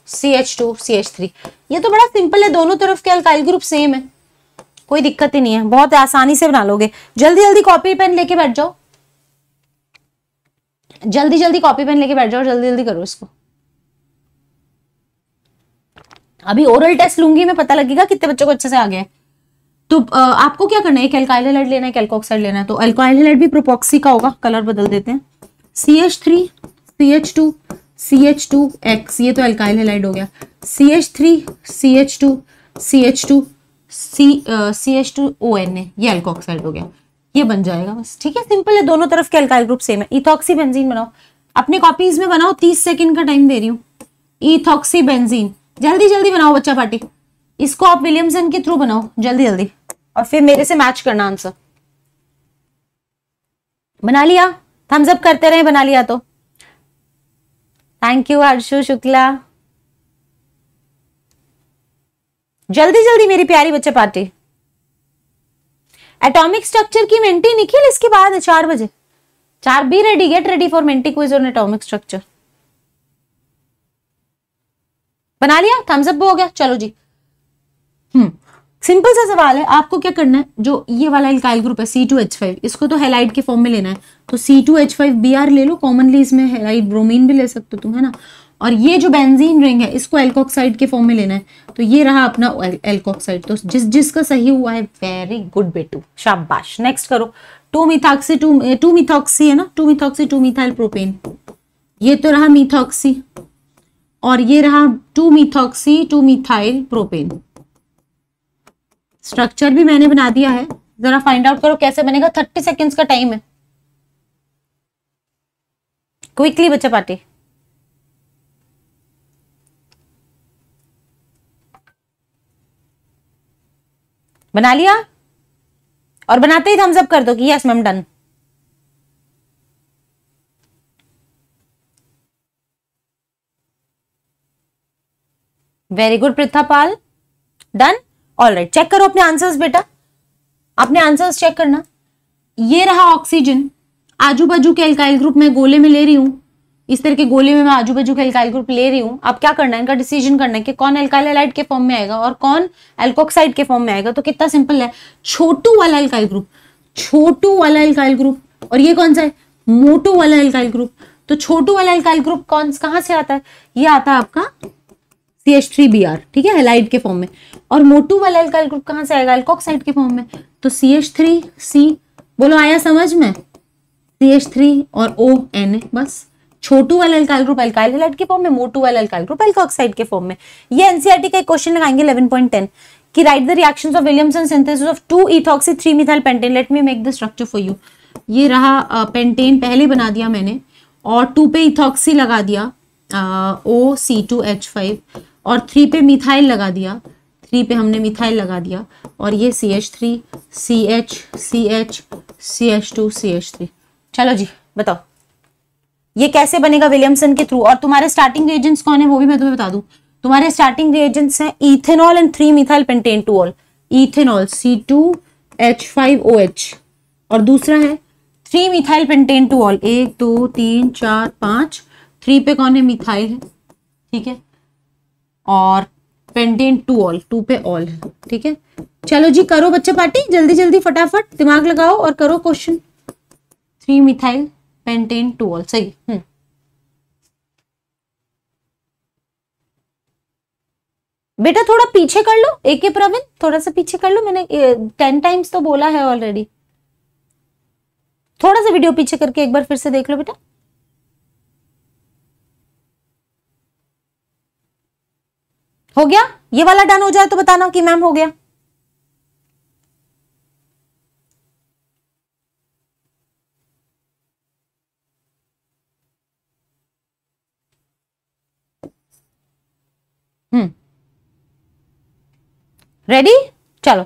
C H two C H three ये तो बड़ा सिंपल है, दोनों तरफ़ के अल्काइल ग्रुप सेम है। कोई दिक्कत ही नहीं है। बहुत आसानी से बना लोगे। जल्दी जल्दी कॉपी पेन लेके बैठ जाओ। जल्दी जल्दी कॉपी पेन लेके बैठ जाओ, जल्दी जल्दी करो इसको। अभी ओरल टेस्ट लूँगी, मैं पता लगेगा कितने बच्चों को अच्छे से आ गया तो आपको क्या करना है? एक एल्काइल लेना है कैल्कोक्साइड लेना है। तो एल्काइल भी प्रोपॉक्सी का होगा कलर बदल देते हैं। C H three C H two C H two X ये तो एल्काइल हेलाइड हो गया। C H three C H two C H two C C H two O N A ये एल्कोक्साइड हो गया। ये बन जाएगा बस, ठीक है? सिंपल है, दोनों तरफ़ के एल्काइल ग्रुप सेम है। इथॉक्सी बेंजीन बनाओ। अपने कॉपीज में बनाओ, तीस सेकंड का टाइम दे रही हूँ। इथॉक्सी बेंजीन जल्दी जल्दी बनाओ बच्चा पार्टी। इसको आप विलियमसन के थ्रू बनाओ, जल्दी जल्दी। और फिर मेरे से मैच करना आंसर बना लिया। थम्स अप करते रहे, बना लिया तो। Thank you Harshu, Shukla. जल्दी जल्दी मेरी प्यारी बच्चा पार्टी। एटॉमिक स्ट्रक्चर की मेंटी निखिल, इसके बाद चार बजे। चार be ready get ready for Menti quiz on atomic structure बना लिया? थम्स अप हो गया? चलो जी। हम्म। सिंपल सा सवाल है, आपको क्या करना है? जो ये वाला इल्काइल ग्रुप है सी टू एच फाइव इसको तो हेलाइड के फॉर्म में लेना है। तो C two H five B R ले लो कॉमनली इसमें हेलाइड ब्रोमीन भी ले सकते हो तुम, है ना? और ये जो बेंजीन रिंग है, इसको एल्कोक्साइड के फॉर्म में लेना है। तो ये रहा अपना एल्कोक्साइड तो जिस, जिसका सही हुआ है वेरी गुड बेटू, शाबाश। नेक्स्ट करो। Two methoxy two two methoxy है ना? Two methoxy two methyl propane ये तो रहा मिथॉक्सी और ये रहा two methoxy two methyl propane. Structure भी मैंने बना दिया है। जरा फाइंड आउट करो कैसे बनेगा। थर्टी सेकेंड्स का टाइम है। क्विकली बच्चा पार्टी। बना लिया? और बनाते ही थम्स अप कर दो कि yes ma'am done very good Pritha Pal done all right check करो अपने आंसर्स बेटा। अपने आंसर्स चेक करना। ये रहा ऑक्सीजन आजू बाजू के एल्काइल ग्रुप में गोले में ले रही हूँ। इस तरह के गोले में मैं आजू बाजू के एल्काइल ग्रुप ले रही हूँ। अब क्या करना है? इनका डिसीज़न करना है कि कौन एल्काइल एलाइड के फॉर्म में आएगा और कौन एल्कोक्साइड के फॉर्म में आएगा। तो कितना सिंपल है। छोटू वाला एल्काइल ग्रुप छोटू वाला एल्काइल ग्रुप और ये कौन सा है? मोटू वाला एल्काइल ग्रुप तो छोटू वाला एल्काइल ग्रुप कौन कहाँ से आता है? ये आता है आपका C H three B R ठीक है हेलाइड के फॉर्म में। और मोटू वाला एल्काइल ग्रुप कहाँ से आएगा? एल्कोक्साइड के फॉर्म में। तो सी एच थ्री सी बोलो, आया समझ में? सी एच थ्री और ओ एन बस। छोटू वाला एल्काइल ग्रुप एल्काइल हेलाइड के फॉर्म में, मोटू वाला एल्काइल ग्रुप एल्कोक्साइड के फॉर्म में। ये एनसीईआरटी का एक क्वेश्चन लगाएँगे 11.10 कि write the reactions of Williamson synthesis of two ethoxy three methyl pentane let me make the structure for you ये रहा पेंटेन पहले बना दिया मैंने, और टू पे इथॉक्सी लगा दिया O C two H five और थ्री पे मिथाइल लगा दिया। थ्री पे हमने मिथाइल लगा दिया। और ये C H three C H C H C H two C H three चलो जी, बताओ। ये कैसे बनेगा विलियमसन के थ्रू और तुम्हारे स्टार्टिंग रिएजेंट्स कौन है वो भी मैं तुम्हें बता दूँ। तुम्हारे स्टार्टिंग रिएजेंट्स हैं ethanol and three methyl pentane two ol ethanol C two H five O H और दूसरा है three methyl pentane two ol एक, दो, तीन, चार, पाँच। थ्री पे कौन है? मिथाइल है। ठीक है? और पेंटेन टू ऑल टू पे ऑल ठीक है? चलो जी, करो बच्चे पार्टी, जल्दी जल्दी, फटाफट, दिमाग लगाओ और करो question three methyl pentane two ol सही हम्म। बेटा, थोड़ा पीछे कर लो एक के प्रवीण, थोड़ा सा पीछे कर लो, मैंने टेन टाइम्स तो बोला है ऑलरेडी थोड़ा सा वीडियो पीछे करके एक बार फिर से देख लो बेटा। हो गया? ये वाला डन हो जाए तो बताना कि मैम हो गया। हम्म। रेडी चलो।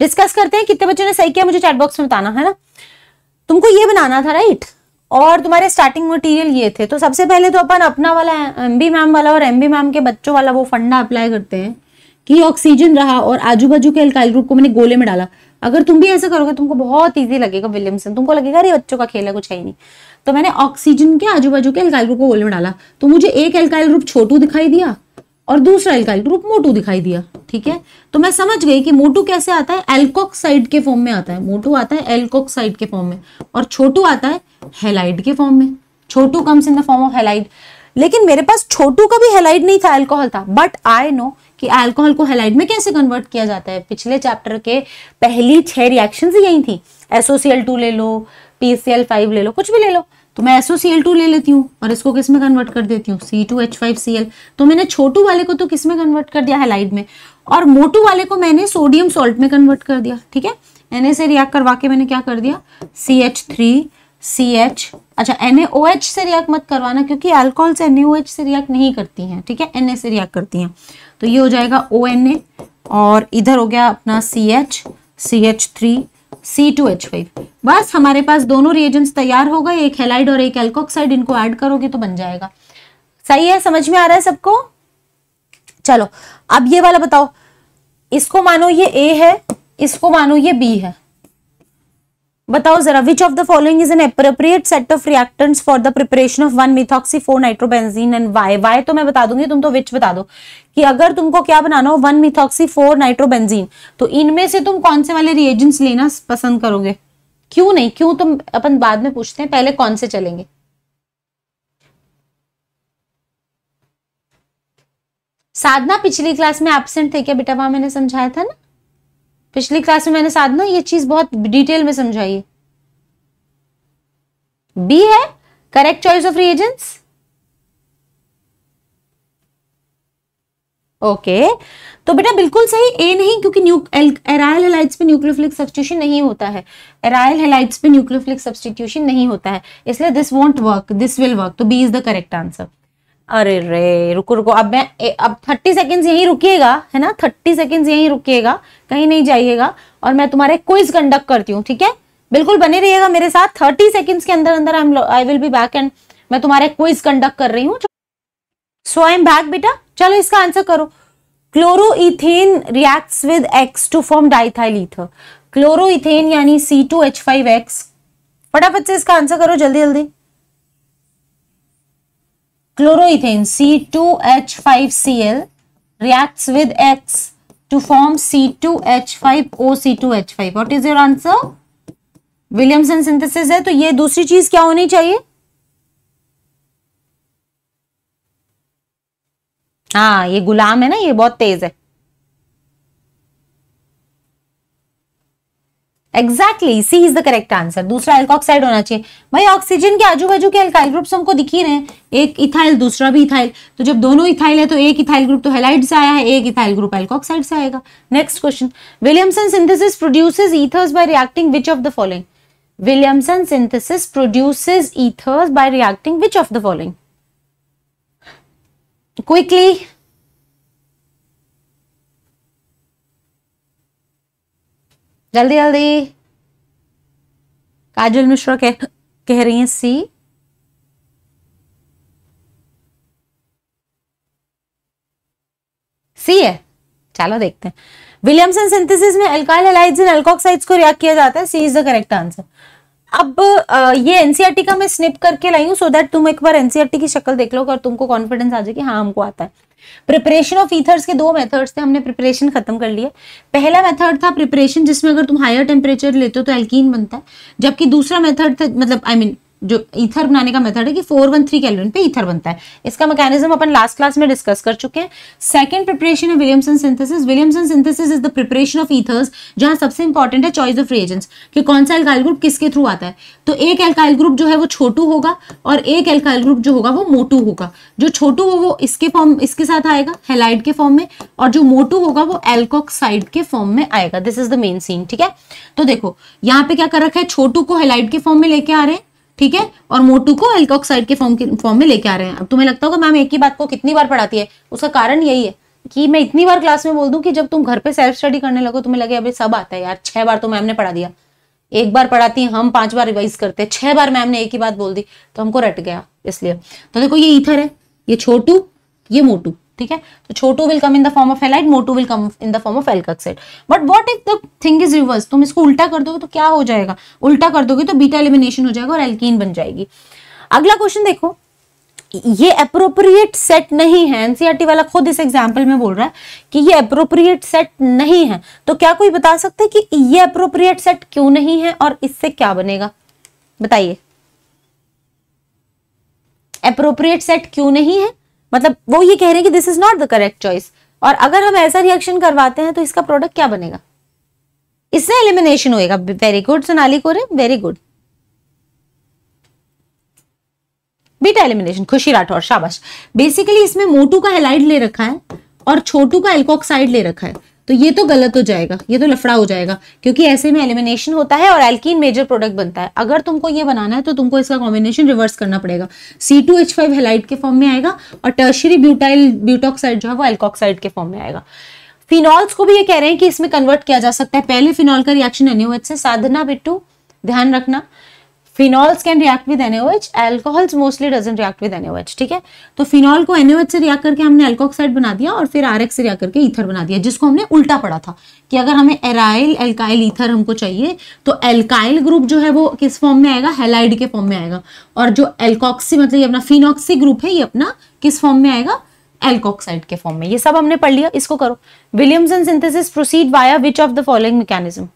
डिस्कस करते हैं कितने बच्चों ने सही किया, मुझे चैट बॉक्स में बताना, है ना? तुमको ये बनाना था राइट और तुम्हारे स्टार्टिंग मटेरियल ये थे तो सबसे पहले तो अपन अपना वाला एम बी मैम वाला और एम बी मैम के बच्चों वाला वो फंडा अप्लाई करते हैं कि ऑक्सीजन रहा और आजू बाजू के अल्काइल ग्रुप को मैंने गोले में डाला। अगर तुम भी ऐसा करोगे, तुमको बहुत ईजी लगेगा विलियमसन तुमको लगेगा, अरे, बच्चों का खेल है, कुछ है ही नहीं। तो मैंने ऑक्सीजन के आजू बाजू के अल्काइल ग्रुप को गोले में डाला। तो मुझे एक एल्काइल ग्रुप छोटू दिखाई दिया और दूसरा एल्काइल ग्रुप मोटू दिखाई दिया, ठीक है? तो मैं समझ गई कि मोटू कैसे आता है? एल्कोक्साइड के फॉर्म में आता है। मोटू आता है एल्कोक्साइड के फॉर्म में और छोटू आता है हेलाइड के फॉर्म में। छोटू comes in the form of halide लेकिन मेरे पास छोटू का भी हेलाइड नहीं था एल्कोहल था। बट आई नो कि अल्कोहल को हेलाइड में कैसे कन्वर्ट किया जाता है? पिछले चैप्टर के पहली छह रिएक्शन यही थी। एसओसीएल टू ले लो पीसीएल फाइव ले लो, कुछ भी ले लो। तो मैं एसओ सी एल टू ले लेती हूँ और इसको किसमें कन्वर्ट कर देती हूँ? C two H five C L तो मैंने छोटू वाले को तो किसमें कन्वर्ट कर दिया है? हेलाइड में। और मोटू वाले को मैंने सोडियम सॉल्ट में कन्वर्ट कर दिया, ठीक है? एनए से रिएक्ट करवा के मैंने क्या कर दिया? C H three C H अच्छा एन ओ एच से रिएक्ट मत करवाना क्योंकि अल्कोहल से एन से रिएक्ट नहीं करती हैं, ठीक है? एन से रिएक्ट करती हैं। तो ये हो जाएगा ओ एन ए और इधर हो गया अपना C H C H three C two H five बस, हमारे पास दोनों रिएजेंट्स तैयार हो गए, एक हेलाइड और एक एल्कोक्साइड इनको ऐड करोगे तो बन जाएगा। सही है? समझ में आ रहा है सबको? चलो, अब ये वाला बताओ। इसको मानो ये ए है, इसको मानो ये बी है। बताओ जरा which of the following is an appropriate set of reactants for the preparation of one methoxy four nitrobenzene and Y Y तो मैं बता दूँगी, तुम तो विच बता दो। कि अगर तुमको क्या बनाना हो वन मिथॉक्सी फोर नाइट्रोबेंजीन तो इनमें से तुम कौन से वाले रिएजेंट्स लेना पसंद करोगे? क्यों नहीं? क्यों तुम अपन बाद में पूछते हैं, पहले कौन से चलेंगे? साधना, पिछली क्लास में एबसेंट थे क्या बेटा, वहाँ मैंने समझाया था ना? पिछली क्लास में मैंने साधना ये चीज़ बहुत डिटेल में समझाई। है बी है correct choice of reagents okay तो बेटा बिल्कुल सही ए नहीं, क्योंकि एराइल हेलाइट्स पे न्यूक्लियोफिलिक सब्सटीट्यूशन नहीं होता है। एराइल हेलाइट्स पे न्यूक्लियोफिलिक सब्सटीट्यूशन नहीं होता है। इसलिए this won't work this will work तो B is the correct answer अरे रे रुको रुको। अब मैं ए, अब थर्टी सेकेंड्स यहीं रुकिएगा है ना? थर्टी सेकेंड्स यहीं रुकिएगा कहीं नहीं जाइएगा और मैं तुम्हारे क्विज कंडक्ट करती हूँ ठीक है? बिल्कुल बने रहिएगा मेरे साथ। थर्टी सेकेंड्स के अंदर अंदर I will be back and मैं तुम्हारे क्विज कंडक्ट कर रही हूँ। सो आई एम बैक बेटा। चलो इसका आंसर करो। Chloroethane reacts with X to form diethyl ether chloroethane यानी C two H five X फटाफट से इसका आंसर करो जल्दी जल्दी chloroethane C two H five C L reacts with X to form C two H five O C two H five what is your answer Williamson synthesis है तो ये दूसरी चीज़ क्या होनी चाहिए? हाँ ये गुलाम है ना, ये बहुत तेज है। Exactly C is the correct answer दूसरा एल्कॉक्साइड होना चाहिए। भाई ऑक्सीजन के आजू बाजू के एल्काइल ग्रुप्स हमको दिख ही रहे हैं। एक इथाइल दूसरा भी इथाइल तो जब दोनों इथाइल है तो एक इथाइल ग्रुप तो हेलाइड से आया है, एक इथाइल ग्रुप एल्कॉक्साइड से आएगा। Next question Williamson synthesis produces ethers by reacting which of the following Williamson synthesis produces ethers by reacting which of the following quickly जल्दी जल्दी। काजल मिश्रा कह कह रही हैं सी। सी है? चलो देखते हैं। विलियमसन सिंथेसिस में अल्काइल हैलाइड्स एंड अल्कोक्साइड्स को रिएक्ट किया जाता है। C is the correct answer अब ये एनसीआरटी e का मैं स्निप करके लाई हूँ सो दैट तुम एक बार एनसीआरटी e की शक्ल देख लो और तुमको कॉन्फिडेंस आ जाए कि हाँ हमको आता है। प्रिपरेशन ऑफ़ ईथर्स के दो मेथड्स थे हमने प्रिपरेशन खत्म कर लिया। पहला मेथड था प्रिपरेशन जिसमें अगर तुम हायर टेम्परेचर लेते हो तो एल्कीन बनता है। जबकि दूसरा मेथड था मतलब आई I मीन mean, जो ईथर बनाने का मेथड है कि फोर वन थ्री कैलोरीन पे ईथर बनता है। इसका मैकेनिज्म अपन लास्ट क्लास में डिस्कस कर चुके हैं। सेकंड प्रिपरेशन है Williamson synthesis Williamson synthesis is the preparation of ethers जहाँ सबसे इंपॉर्टेंट है चॉइस ऑफ़ रिएजेंट्स कि कौन सा एल्काइल ग्रुप किसके थ्रू आता है। तो एक एल्काइल ग्रुप जो है वो छोटू होगा, और एक एल्काइल ग्रुप जो होगा वो मोटू होगा। जो छोटू हो, वो इसके फॉर्म इसके साथ आएगा हेलाइड के फॉर्म में, और जो मोटू होगा, वो एल्कोक्साइड के फॉर्म में आएगा। This is the main scene ठीक है? तो देखो, यहाँ पे क्या कर रखा है? छोटू को हेलाइड के फॉर्म में लेके आ रहे हैं। ठीक है? और मोटू को एल्कोक्साइड के फॉर्म के फॉर्म में लेके आ रहे हैं। अब तुम्हें लगता होगा, मैम, एक ही बात को कितनी बार पढ़ाती है? उसका कारण यही है कि मैं इतनी बार क्लास में बोल दूँ कि जब तुम घर पे सेल्फ स्टडी करने लगो, तुम्हें लगे अभी सब आता है यार, छह बार तो मैम ने पढ़ा दिया। एक बार पढ़ाती हम पाँच बार रिवाइज करते छह बार मैम ने एक ही बात बोल दी तो हमको रट गया, इसलिए। तो देखो, ये ईथर है, ये छोटू, ये मोटू। ठीक है? तो छोटू will come in the form of halide Motu will come in the form of alkoxide but what if the thing is reverse तुम इसको उल्टा कर दोगे तो क्या हो जाएगा? उल्टा कर दोगे तो बीटा एलिमिनेशन हो जाएगा और एल्कीन बन जाएगी. अगला क्वेश्चन देखो। ये अप्रोप्रिएट सेट नहीं है। एनसीआरटी वाला खुद इस एग्ज़ाम्पल में बोल रहा है कि ये अप्रोप्रिएट सेट नहीं है। तो क्या कोई बता सकते कि ये अप्रोप्रिएट सेट क्यों नहीं है और इससे क्या बनेगा? बताइए। अप्रोप्रिएट सेट क्यों नहीं है? मतलब वो ये कह रहे हैं कि this is not the correct choice और अगर हम ऐसा रिएक्शन करवाते हैं तो इसका प्रोडक्ट क्या बनेगा? इससे एलिमिनेशन होएगा। Very good Sonali Kore very good beta elimination Khushi Rathore, शाबाश. बेसिकली इसमें मोटू का हेलाइड ले रखा है और छोटू का एल्कोक्साइड ले रखा है। तो ये तो गलत हो जाएगा, ये तो लफड़ा हो जाएगा, क्योंकि ऐसे में एलिमिनेशन होता है और एल्कीन मेजर प्रोडक्ट बनता है। अगर तुमको ये बनाना है तो तुमको इसका कॉम्बिनेशन रिवर्स करना पड़ेगा। C two H five halide के फॉर्म में आएगा और टर्शरी ब्यूटाइल ब्यूटॉक्साइड जो है वो एल्कॉक्साइड के फॉर्म में आएगा। फिनॉल्स को भी ये कह रहे हैं कि इसमें कन्वर्ट किया जा सकता है। पहले फिनॉल का रिएक्शन एनओएच से। साधना बिट्टू, ध्यान रखना। Phenols can react with NOH alcohols mostly doesn't react with NOH ठीक है? तो फिनॉल को एनओएच से रिएक्ट करके हमने एल्कोक्साइड बना दिया और फिर आरएक्स से रिएक्ट करके ईथर बना दिया, जिसको हमने उल्टा पढ़ा था कि अगर हमें एराइल एल्काइल ईथर हमको चाहिए तो एल्काइल ग्रुप जो है वो किस फॉर्म में आएगा? हेलाइड के फॉर्म में आएगा। और जो एल्कॉक्सी मतलब ये अपना फिनॉक्सी ग्रुप है, ये अपना किस फॉर्म में आएगा? एल्कोक्साइड के फॉर्म में। ये सब हमने पढ़ लिया, इसको करो। Williamson synthesis proceed via which of the following mechanism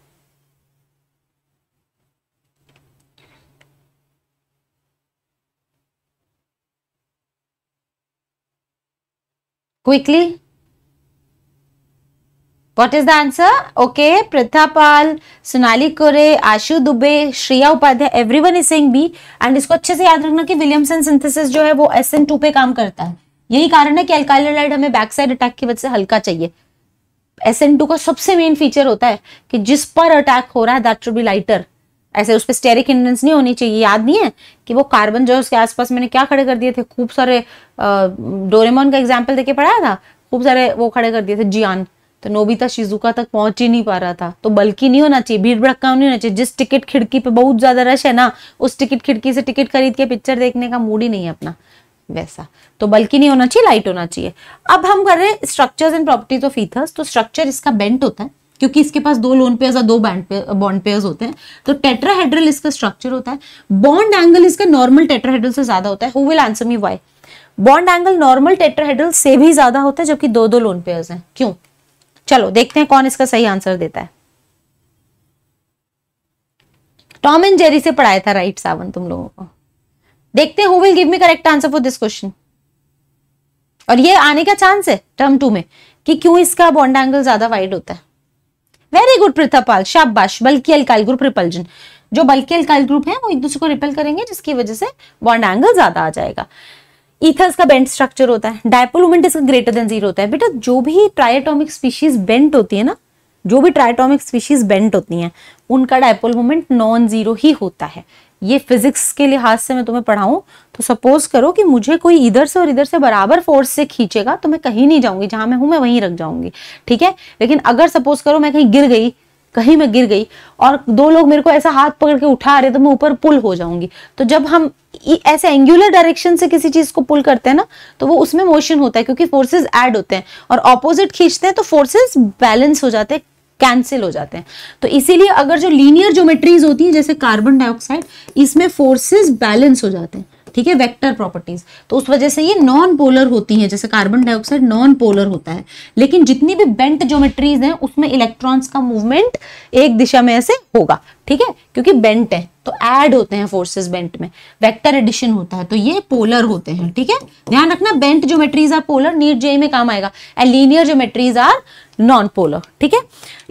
quickly. What is the answer? Okay Prathapal Sonali Kore Ashu Dubey Shreya Upadhyay everyone is saying B and इसको अच्छे से याद रखना कि विलियमसन सिंथेसिस जो है वो एस एन टू पे काम करता है। यही कारण है कि अल्काइल हमें बैक साइड अटैक की वजह से हल्का चाहिए। एस एन टू का सबसे मेन फीचर होता है कि जिस पर अटैक हो रहा है दैट शुड बी लाइटर ऐसे उस पर स्टेरिक इंडेंस नहीं होनी चाहिए। याद नहीं है कि वो कार्बन जो उसके आसपास मैंने क्या खड़े कर दिए थे? खूब सारे डोरेमोन का एग्ज़ाम्पल देके पढ़ाया था? खूब सारे वो खड़े कर दिए थे, जियान। तो नोबिता शिजुका तक पहुँच ही नहीं पा रहा था। तो बल्कि नहीं होना चाहिए, भीड़ भड़का नहीं होना चाहिए। जिस टिकट खिड़की पे बहुत ज़्यादा रश है ना, उस टिकट खिड़की से टिकट खरीद के पिक्चर देखने का मूड ही नहीं है अपना, वैसा। तो बल्कि नहीं होना चाहिए लाइट होना चाहिए। अब हम कर रहे हैं structures and properties of ethers तो स्ट्रक्चर इसका बेंट होता है। क्योंकि इसके पास दो लोन पेयर्स और दो बैंड बॉन्ड पेयर्स होते हैं। तो टेट्राहेड्रल इसका स्ट्रक्चर होता है। बॉन्ड एंगल इसका नॉर्मल टेट्राहेड्रल से ज़्यादा होता है। Who will answer me why bond angle normal tetrahedral से भी ज़्यादा होता है, जबकि दो दो लोन पेयर्स हैं। क्यों? चलो, देखते हैं कौन इसका सही आंसर देता है। टॉम एंड जेरी से पढ़ाया था राइट सावन, तुम लोगों को। देखते हैं who will give me correct answer for this question और ये आने का चांस है टर्म टू में, कि क्यों इसका बॉन्ड एंगल ज़्यादा वाइड होता है। वेरी गुड प्रथापाल शाबाश बल्कि अलकाइल ग्रुप रिपल्जन जो बल्कि अलकाइल ग्रुप है, वो एक दूसरे को रिपेल करेंगे, जिसकी वजह से बॉन्ड एंगल ज़्यादा आ जाएगा। ईथर्स का बेंट स्ट्रक्चर होता है। डायपोल मोमेंट इसका ग्रेटर देन ज़ीरो होता है। बेटा, जो भी ट्राइटोमिक स्पीशीज बेंट होती है ना, जो भी ट्राइटोमिक स्पीशीज बेंट होती हैं, उनका डायपोल मोमेंट नॉन ज़ीरो ही होता है। ये फिजिक्स के लिहाज से मैं तुम्हें पढ़ाऊं तो सपोज़ करो कि मुझे कोई इधर से और इधर से बराबर फोर्स से खींचेगा तो मैं कहीं नहीं जाऊँगी, जहाँ मैं हूँ, मैं वहीं रख जाऊँगी, ठीक है? लेकिन अगर सपोज़ करो मैं कहीं गिर गई, कहीं मैं गिर गई, और दो लोग मेरे को ऐसा हाथ पकड़ के उठा रहे तो मैं ऊपर पुल हो जाऊँगी। तो जब हम ऐसे एंगुलर डायरेक्शन से किसी चीज़ को पुल करते हैं ना तो वो उसमें मोशन होता है, क्योंकि फोर्सेस ऐड होते हैं, और ऑपोजिट खींचते हैं तो फोर्सेस बैलेंस हो जाते हैं कैंसिल हो जाते हैं। तो इसीलिए अगर जो लीनियर ज्योमेट्रीज होती हैं, जैसे कार्बन डाइऑक्साइड इसमें फोर्सेस बैलेंस हो जाते हैं। ठीक है वेक्टर प्रॉपर्टीज़ तो उस वजह से ये नॉन पोलर होती हैं, जैसे कार्बन डाइऑक्साइड नॉन पोलर होता है। लेकिन जितनी भी बेंट ज्योमेट्रीज हैं, उसमें इलेक्ट्रॉन्स का मूवमेंट एक दिशा में ऐसे होगा, ठीक है? क्योंकि बेंट है तो ऐड होते हैं फोर्सेस बेंट में। वेक्टर एडिशन होता है तो ये पोलर होते हैं, ठीक है? ध्यान रखना bent geometries are polar NEET J में काम आएगा and linear geometries are non polar ठीक है?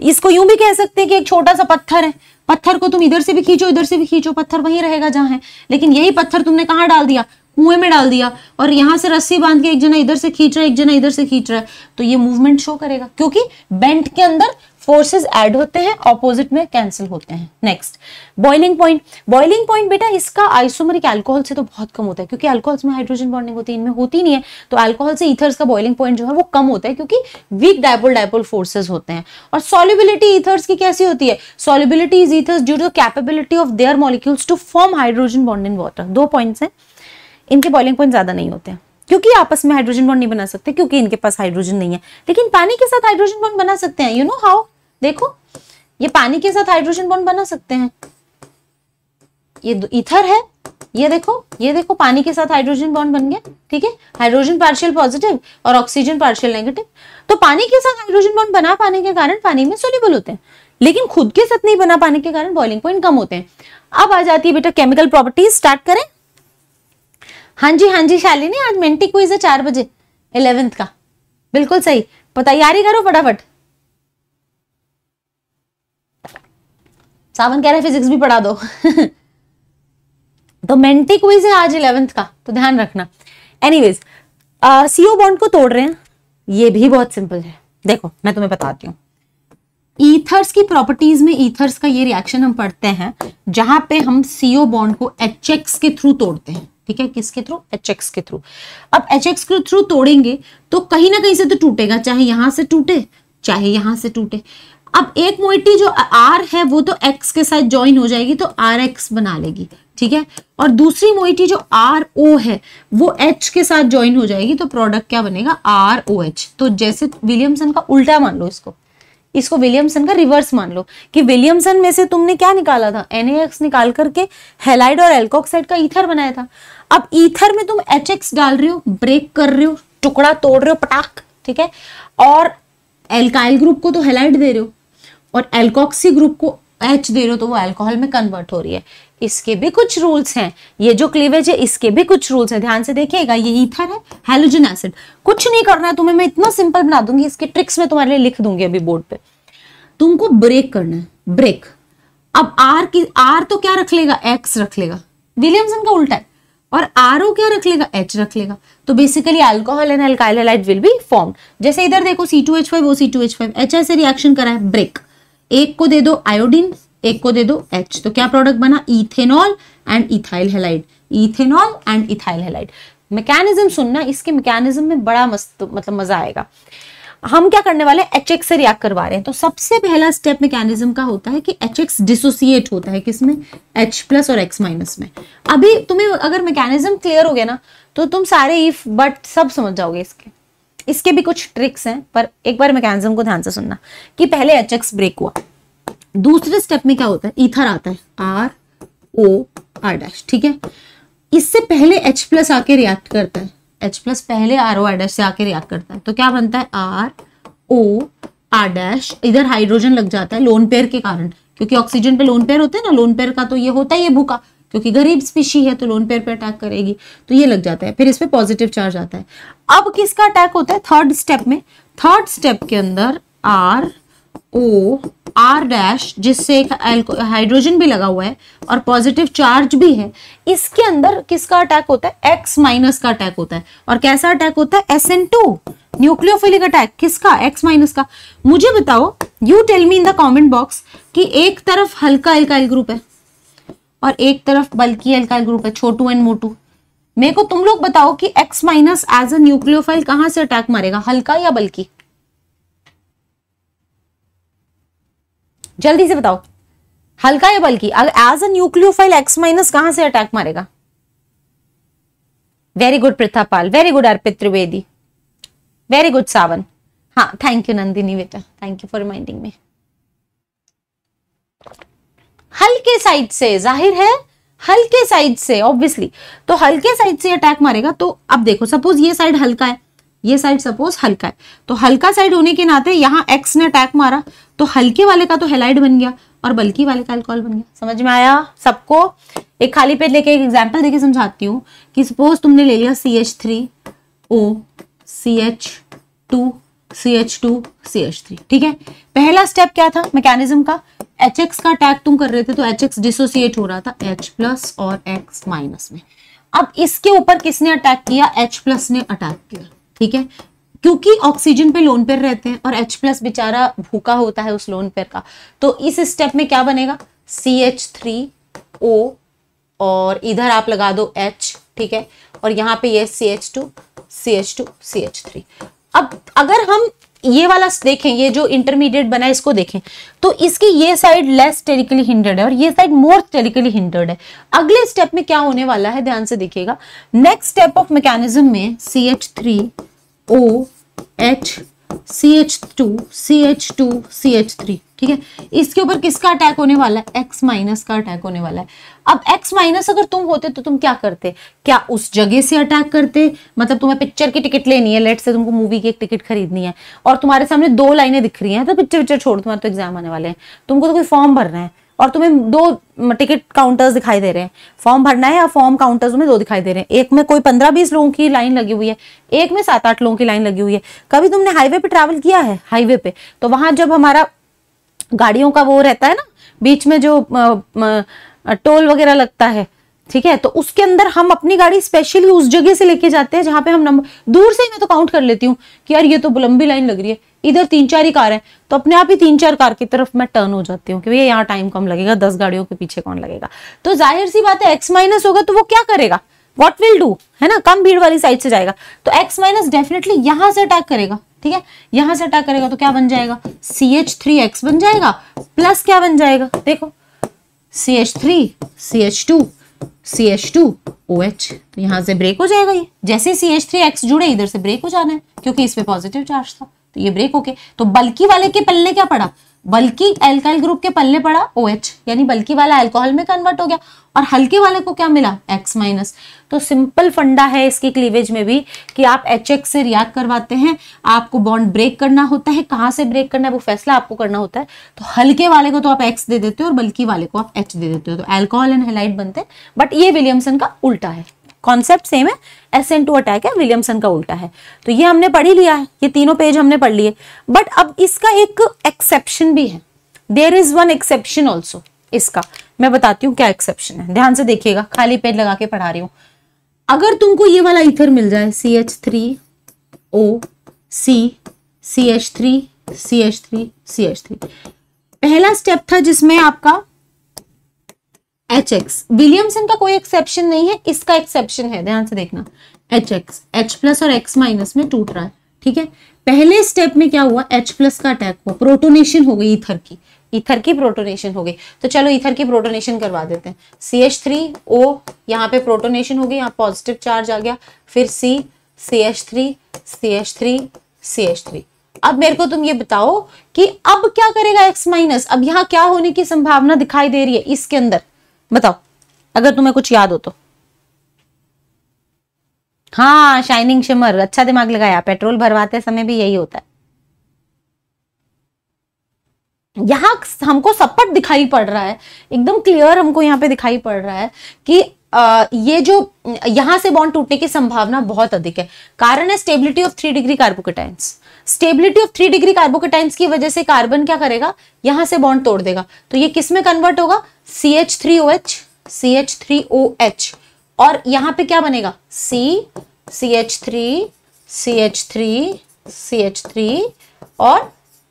इसको यूँ भी कह सकते हैं कि एक छोटा सा पत्थर है पत्थर को तुम इधर से भी खींचो, इधर से भी खींचो, पत्थर वहीं रहेगा जहाँ है। लेकिन यही पत्थर तुमने कहाँ डाल दिया? कुएँ में डाल दिया। और यहाँ से रस्सी बाँध के एक जना इधर से खींच रहा है, एक जना इधर से खींच रहा है। तो ये मूवमेंट शो करेगा। क्योंकि बेंट के अंदर फोर्सेस ऐड होते हैं ऑपोजिट में कैंसिल होते हैं। Next boiling point boiling point बेटा, इसका आइसोमरिक अल्कोहल से तो बहुत कम होता है, क्योंकि अल्कोहल्स में हाइड्रोजन बॉन्डिंग होती है, इनमें होती नहीं है। तो अल्कोहल से ईथर्स का बॉइलिंग पॉइंट जो है, वो कम होता है, क्योंकि वीक डायपोल डायपोल फोर्सेस होते हैं। और सॉलिबिलिटी ईथर्स की कैसी होती है? Solubility is ethers due to capability of their molecules to form hydrogen bond in water दो पॉइंट्स हैं। इनके बॉइलिंग पॉइंट ज़्यादा नहीं होते हैं, क्योंकि आपस में हाइड्रोजन बॉन्ड नहीं बना सकते, क्योंकि इनके पास हाइड्रोजन नहीं है। लेकिन पानी के साथ हाइड्रोजन बॉन्ड बना सकते हैं। यू नो हाउ देखो, ये पानी के साथ हाइड्रोजन बॉन्ड बना सकते हैं। ये इथर है, ये देखो ये देखो पानी के साथ हाइड्रोजन बॉन्ड बन गया, ठीक है? हाइड्रोजन पार्शियल पॉजिटिव और ऑक्सीजन पार्शियल नेगेटिव तो पानी के साथ हाइड्रोजन बॉन्ड बना पाने के कारण पानी में सोल्यूबल होते हैं, लेकिन खुद के साथ नहीं बना पाने के कारण बॉइलिंग पॉइंट कम होते हैं। अब आ जाती है बेटा केमिकल प्रॉपर्टीज़ स्टार्ट करें। हाँ जी हाँ जी, शालिनी, आज मेंटी क्विज है चार बजे इलेवेंथ का। बिल्कुल सही। तैयारी करो फटाफट? सावन कह रहे फिजिक्स भी पढ़ा दो. तो मेंटी क्विज है आज इलेवेंथ का तो ध्यान रखना। एनीवेज सीओ बॉन्ड को तोड़ रहे हैं। ये भी बहुत सिंपल है। देखो, मैं तुम्हें बताती हूँ। ईथर्स की प्रॉपर्टीज़ में ईथर्स का ये रिएक्शन हम पढ़ते हैं, जहाँ पे हम सीओ बॉन्ड को एचएक्स के थ्रू तोड़ते हैं। ठीक है? किसके थ्रू एच के थ्रू अब एचएक्स के थ्रू तोड़ेंगे तो कहीं ना कहीं से तो टूटेगा, चाहे यहाँ से टूटे, चाहे यहाँ से टूटे। अब एक मोइटी जो आर है, वो तो एक्स के साथ ज्वाइन हो जाएगी तो आर एक्स बना लेगी, ठीक है? और दूसरी मोइटी जो आर ओ है, वो एच के साथ ज्वाइन हो जाएगी तो प्रोडक्ट क्या बनेगा? आर ओ एच तो जैसे विलियमसन का उल्टा मान लो इसको। इसको विलियमसन का रिवर्स मान लो, कि विलियमसन में से तुमने क्या निकाला था? एनएक्स निकाल करके हेलाइड और एल्कोक्साइड का ईथर बनाया था। अब ईथर में तुम HX डाल रहे हो ब्रेक कर रहे हो, टुकड़ा तोड़ रहे हो, पटाख, ठीक है? और एल्काइल ग्रुप को तो हेलाइड दे रहे हो। और एल्कोक्सी ग्रुप को एच दे रहे हो तो वो अल्कोहल में कन्वर्ट हो रही है। इसके भी कुछ रूल्स हैं। ये जो क्लीवेज है, इसके भी कुछ रूल्स हैं। ध्यान से देखिएगा, ये ईथर है हेलोजन एसिड कुछ नहीं करना है तुम्हें, मैं इतना सिंपल बना दूँगी, इसके ट्रिक्स में तुम्हारे लिए लिख दूँगी अभी बोर्ड पे। तुमको ब्रेक करना है ब्रेक अब आर की आर तो क्या रख लेगा? एक्स रख लेगा। विलियमसन का उल्टा है। और आर ओ क्या रख लेगा? एच रख लेगा। तो basically alcohol and alkyl halide will be form जैसे इधर देखो C two H five O C two H five H ऐसे रिएक्शन करा है ब्रेक एक को दे दो आयोडीन एक को दे दो एच तो क्या प्रोडक्ट बना? Ethanol and ethyl halide ethanol and ethyl halide mechanism सुनना, इसके मैकेनिज्म में बड़ा मस्त मतलब मज़ा आएगा। हम क्या करने वाले एच एक्स से रिएक्ट करवा रहे हैं। तो सबसे पहला स्टेप मैकेनिज्म का होता है कि एच एक्स डिसोसिएट होता है किसमें? एच प्लस और एक्स माइनस में। अभी तुम्हें, अगर मैकेनिज्म क्लियर हो गया ना तो तुम सारे इफ़ बट सब समझ जाओगे इसके। इसके भी कुछ ट्रिक्स हैं, पर एक बार मैकेनिज्म को ध्यान से सुनना कि पहले एच एक्स ब्रेक हुआ। दूसरे स्टेप में क्या होता है? ईथर आता है। आर ओ आर डैश ठीक है? इससे पहले एच प्लस आके रिएक्ट करता है। एच प्लस पहले आर ओ आर डैश से आके रिएक्ट करता है। तो क्या बनता है? आर ओ आर डैश इधर हाइड्रोजन लग जाता है लोन पेयर के कारण। क्योंकि ऑक्सीजन पे लोन पेयर होते हैं ना लोन पेयर का तो ये होता ही है भूखा। क्योंकि गरीब स्पीशी है तो लोन पेयर पे अटैक करेगी तो ये लग जाता है। फिर इस पर पॉजिटिव चार्ज आता है। अब किसका अटैक होता है? थर्ड स्टेप में। थर्ड स्टेप के अंदर आर ओ आर डैश जिससे एक हाइड्रोजन भी लगा हुआ है और पॉजिटिव चार्ज भी है, इसके अंदर किसका अटैक होता है? एक्स माइनस का अटैक होता है। और कैसा अटैक होता है? S N two nucleophilic attack किसका? एक्स माइनस का। मुझे बताओ you tell me in the comment box कि एक तरफ़ हल्का एल्काइल ग्रुप है। और एक तरफ़ बल्कि एल्काइल ग्रुप है, छोटू एंड मोटू। मेरे को तुम लोग बताओ कि X minus as a nucleophile कहाँ से अटैक मारेगा, हल्का या बल्कि? जल्दी से बताओ। हल्का या बल्कि? अगर as a nucleophile X minus कहाँ से अटैक मारेगा? Very good Prathapal very good Arpit Trivedi very good Sawan हाँ थैंक यू नंदिनी बेटा. Thank you for reminding me हल्के साइड से, ज़ाहिर है, हल्के साइड से ऑब्वियसली तो हल्के साइड से अटैक मारेगा तो अब देखो सपोज़ ये साइड हल्का है, ये साइड सपोज़ हल्का है। तो हल्का साइड होने के नाते यहाँ एक्स ने अटैक मारा तो हल्के वाले का तो हेलाइड बन गया, और बल्कि वाले का अल्कोहल बन गया। समझ में आया? सबको एक खाली पेज लेके एक एग्ज़ाम्पल देके समझाती हूँ कि सपोज़ तुमने ले लिया C H three O C H two C H two C H three ठीक है? पहला स्टेप क्या था? मैकेनिज्म का। एच एक्स का अटैक तुम कर रहे थे तो एच एक्स डिसोसिएट हो रहा था एच प्लस और एक्स माइनस में। अब इसके ऊपर किसने अटैक किया? एच प्लस ने अटैक किया, ठीक है? क्योंकि ऑक्सीजन पे लोन पेयर रहते हैं और एच प्लस बेचारा भूखा होता है उस लोन पेयर का। तो इस स्टेप में क्या बनेगा? सी एच थ्री ओ और इधर आप लगा दो एच ठीक है? और यहाँ पे ये C H two C H two C H three अब अगर हम ये वाला देखें, ये जो इंटरमीडिएट बना है, इसको देखें तो इसकी ये साइड लेस टेरिकली हिंडर्ड है और ये साइड मोर टेरिकली हिंडर्ड है। अगले स्टेप में क्या होने वाला है, ध्यान से देखिएगा। नेक्स्ट स्टेप ऑफ़ मैकेनिज्म में C H three O H C H two C H two C H three ठीक है? इसके ऊपर किसका अटैक होने वाला है? एक्स माइनस का अटैक होने वाला है। अब एक्स माइनस अगर तुम होते तो तुम क्या करते? क्या उस जगह से अटैक करते? मतलब तुम्हें पिक्चर की टिकट लेनी है लेट से तुमको मूवी की एक टिकट खरीदनी है, और तुम्हारे सामने दो लाइनें दिख रही हैं तो पिक्चर पिक्चर छोड़, तुम्हारे तो एग्ज़ाम आने वाले हैं। तुमको तो कोई फॉर्म भरना है। और तुम्हें दो टिकट काउंटर्स दिखाई दे रहे हैं। फॉर्म भरना है या फॉर्म काउंटर्स में दो दिखाई दे रहे हैं? एक में कोई पंद्रह बीस लोगों की लाइन लगी हुई है, एक में सात आठ लोगों की लाइन लगी हुई है। कभी तुमने हाईवे पे ट्रैवल किया है? हाईवे पे। तो वहाँ जब हमारा गाड़ियों का वो रहता है ना, बीच में जो टोल वगैरह लगता है, ठीक है? तो उसके अंदर हम अपनी गाड़ी स्पेशली उस जगह से लेके जाते हैं जहाँ पे हम नंबर दूर से ही मैं तो काउंट कर लेती हूँ कि यार ये तो लंबी लाइन लग रही है। इधर तीन चार ही कार है तो अपने आप ही तीन चार कार की तरफ़ मैं टर्न हो जाती हूँ कि भैया यहाँ टाइम कम लगेगा, दस गाड़ियों के पीछे कौन लगेगा? तो ज़ाहिर सी बात है एक्स माइनस होगा तो वो क्या करेगा? वॉट विल डू है ना? कम भीड़ वाली साइड से जाएगा। तो एक्स माइनस डेफिनेटली यहाँ से अटैक करेगा, ठीक है? यहाँ से अटैक करेगा तो क्या बन जाएगा? सी एच थ्री एक्स बन जाएगा प्लस क्या बन जाएगा? देखो C H three C H two C H two O H तो यहाँ से ब्रेक हो जाएगा ये। जैसे सी एच थ्री एक्स जुड़े, इधर से ब्रेक हो जाना है, क्योंकि इस पे पॉजिटिव चार्ज था। तो ये ब्रेक होके तो बल्कि वाले के पल्ले क्या पड़ा? बल्कि एल्काइल ग्रुप के पल्ले पड़ा ओ OH, यानी बल्कि वाला एल्कोहल में कन्वर्ट हो गया। और हल्के वाले को क्या मिला? एक्स माइनस तो सिंपल फंडा है इसके क्लीवेज में भी कि आप एच एक्स से रिएक्ट करवाते हैं आपको बॉन्ड ब्रेक करना होता है। कहाँ से ब्रेक करना है? वो फैसला आपको करना होता है। तो हल्के वाले को तो आप एक्स दे देते हो और बल्कि वाले को आप एच दे देते हो। तो एल्कोहल एंड हेलाइट बनते हैं बट ये विलियमसन का उल्टा है। कॉन्सेप्ट सेम है एस एन टू अटैक है विलियमसन का उल्टा है। तो ये हमने पढ़ ही लिया है, ये तीनों पेज हमने पढ़ लिए। बट अब इसका एक एक्सेप्शन भी है। There is one exception also इसका। मैं बताती हूँ क्या एक्सेप्शन है। ध्यान से देखिएगा, खाली पेज लगा के पढ़ा रही हूँ। अगर तुमको ये वाला ईथर मिल जाए C H three O C C H three C H three C H three पहला स्टेप था जिसमें आपका एच एक्स विलियमसन का कोई एक्सेप्शन नहीं है, इसका एक्सेप्शन है, ध्यान से देखना। एच एक्स एच प्लस और एक्स माइनस में टूट रहा है, ठीक है? पहले स्टेप में क्या हुआ? एच प्लस का अटैक हुआ। प्रोटोनेशन हो गई ईथर की। ईथर की प्रोटोनेशन हो गई। तो चलो ईथर की प्रोटोनेशन करवा देते हैं। सी एच थ्री ओ यहाँ पे प्रोटोनेशन हो गई, यहाँ पॉजिटिव चार्ज आ गया। फिर C C H three C H three C H three अब मेरे को तुम ये बताओ कि अब क्या करेगा एक्स माइनस अब यहाँ क्या होने की संभावना दिखाई दे रही है इसके अंदर? बताओ अगर तुम्हें कुछ याद हो तो। हाँ शाइनिंग शिमर अच्छा दिमाग लगाया। पेट्रोल भरवाते समय भी यही होता है। यहाँ हमको सपट दिखाई पड़ रहा है एकदम क्लियर हमको यहाँ पे दिखाई पड़ रहा है कि आ, ये जो यहाँ से बॉन्ड टूटने की संभावना बहुत अधिक है। कारण है stability of three degree carbocations stability of three degree carbocations की वजह से कार्बन क्या करेगा? यहाँ से बॉन्ड तोड़ देगा। तो ये किसमें कन्वर्ट होगा? C H three O H C H three O H और यहाँ पे क्या बनेगा? C C H three C H three C H three और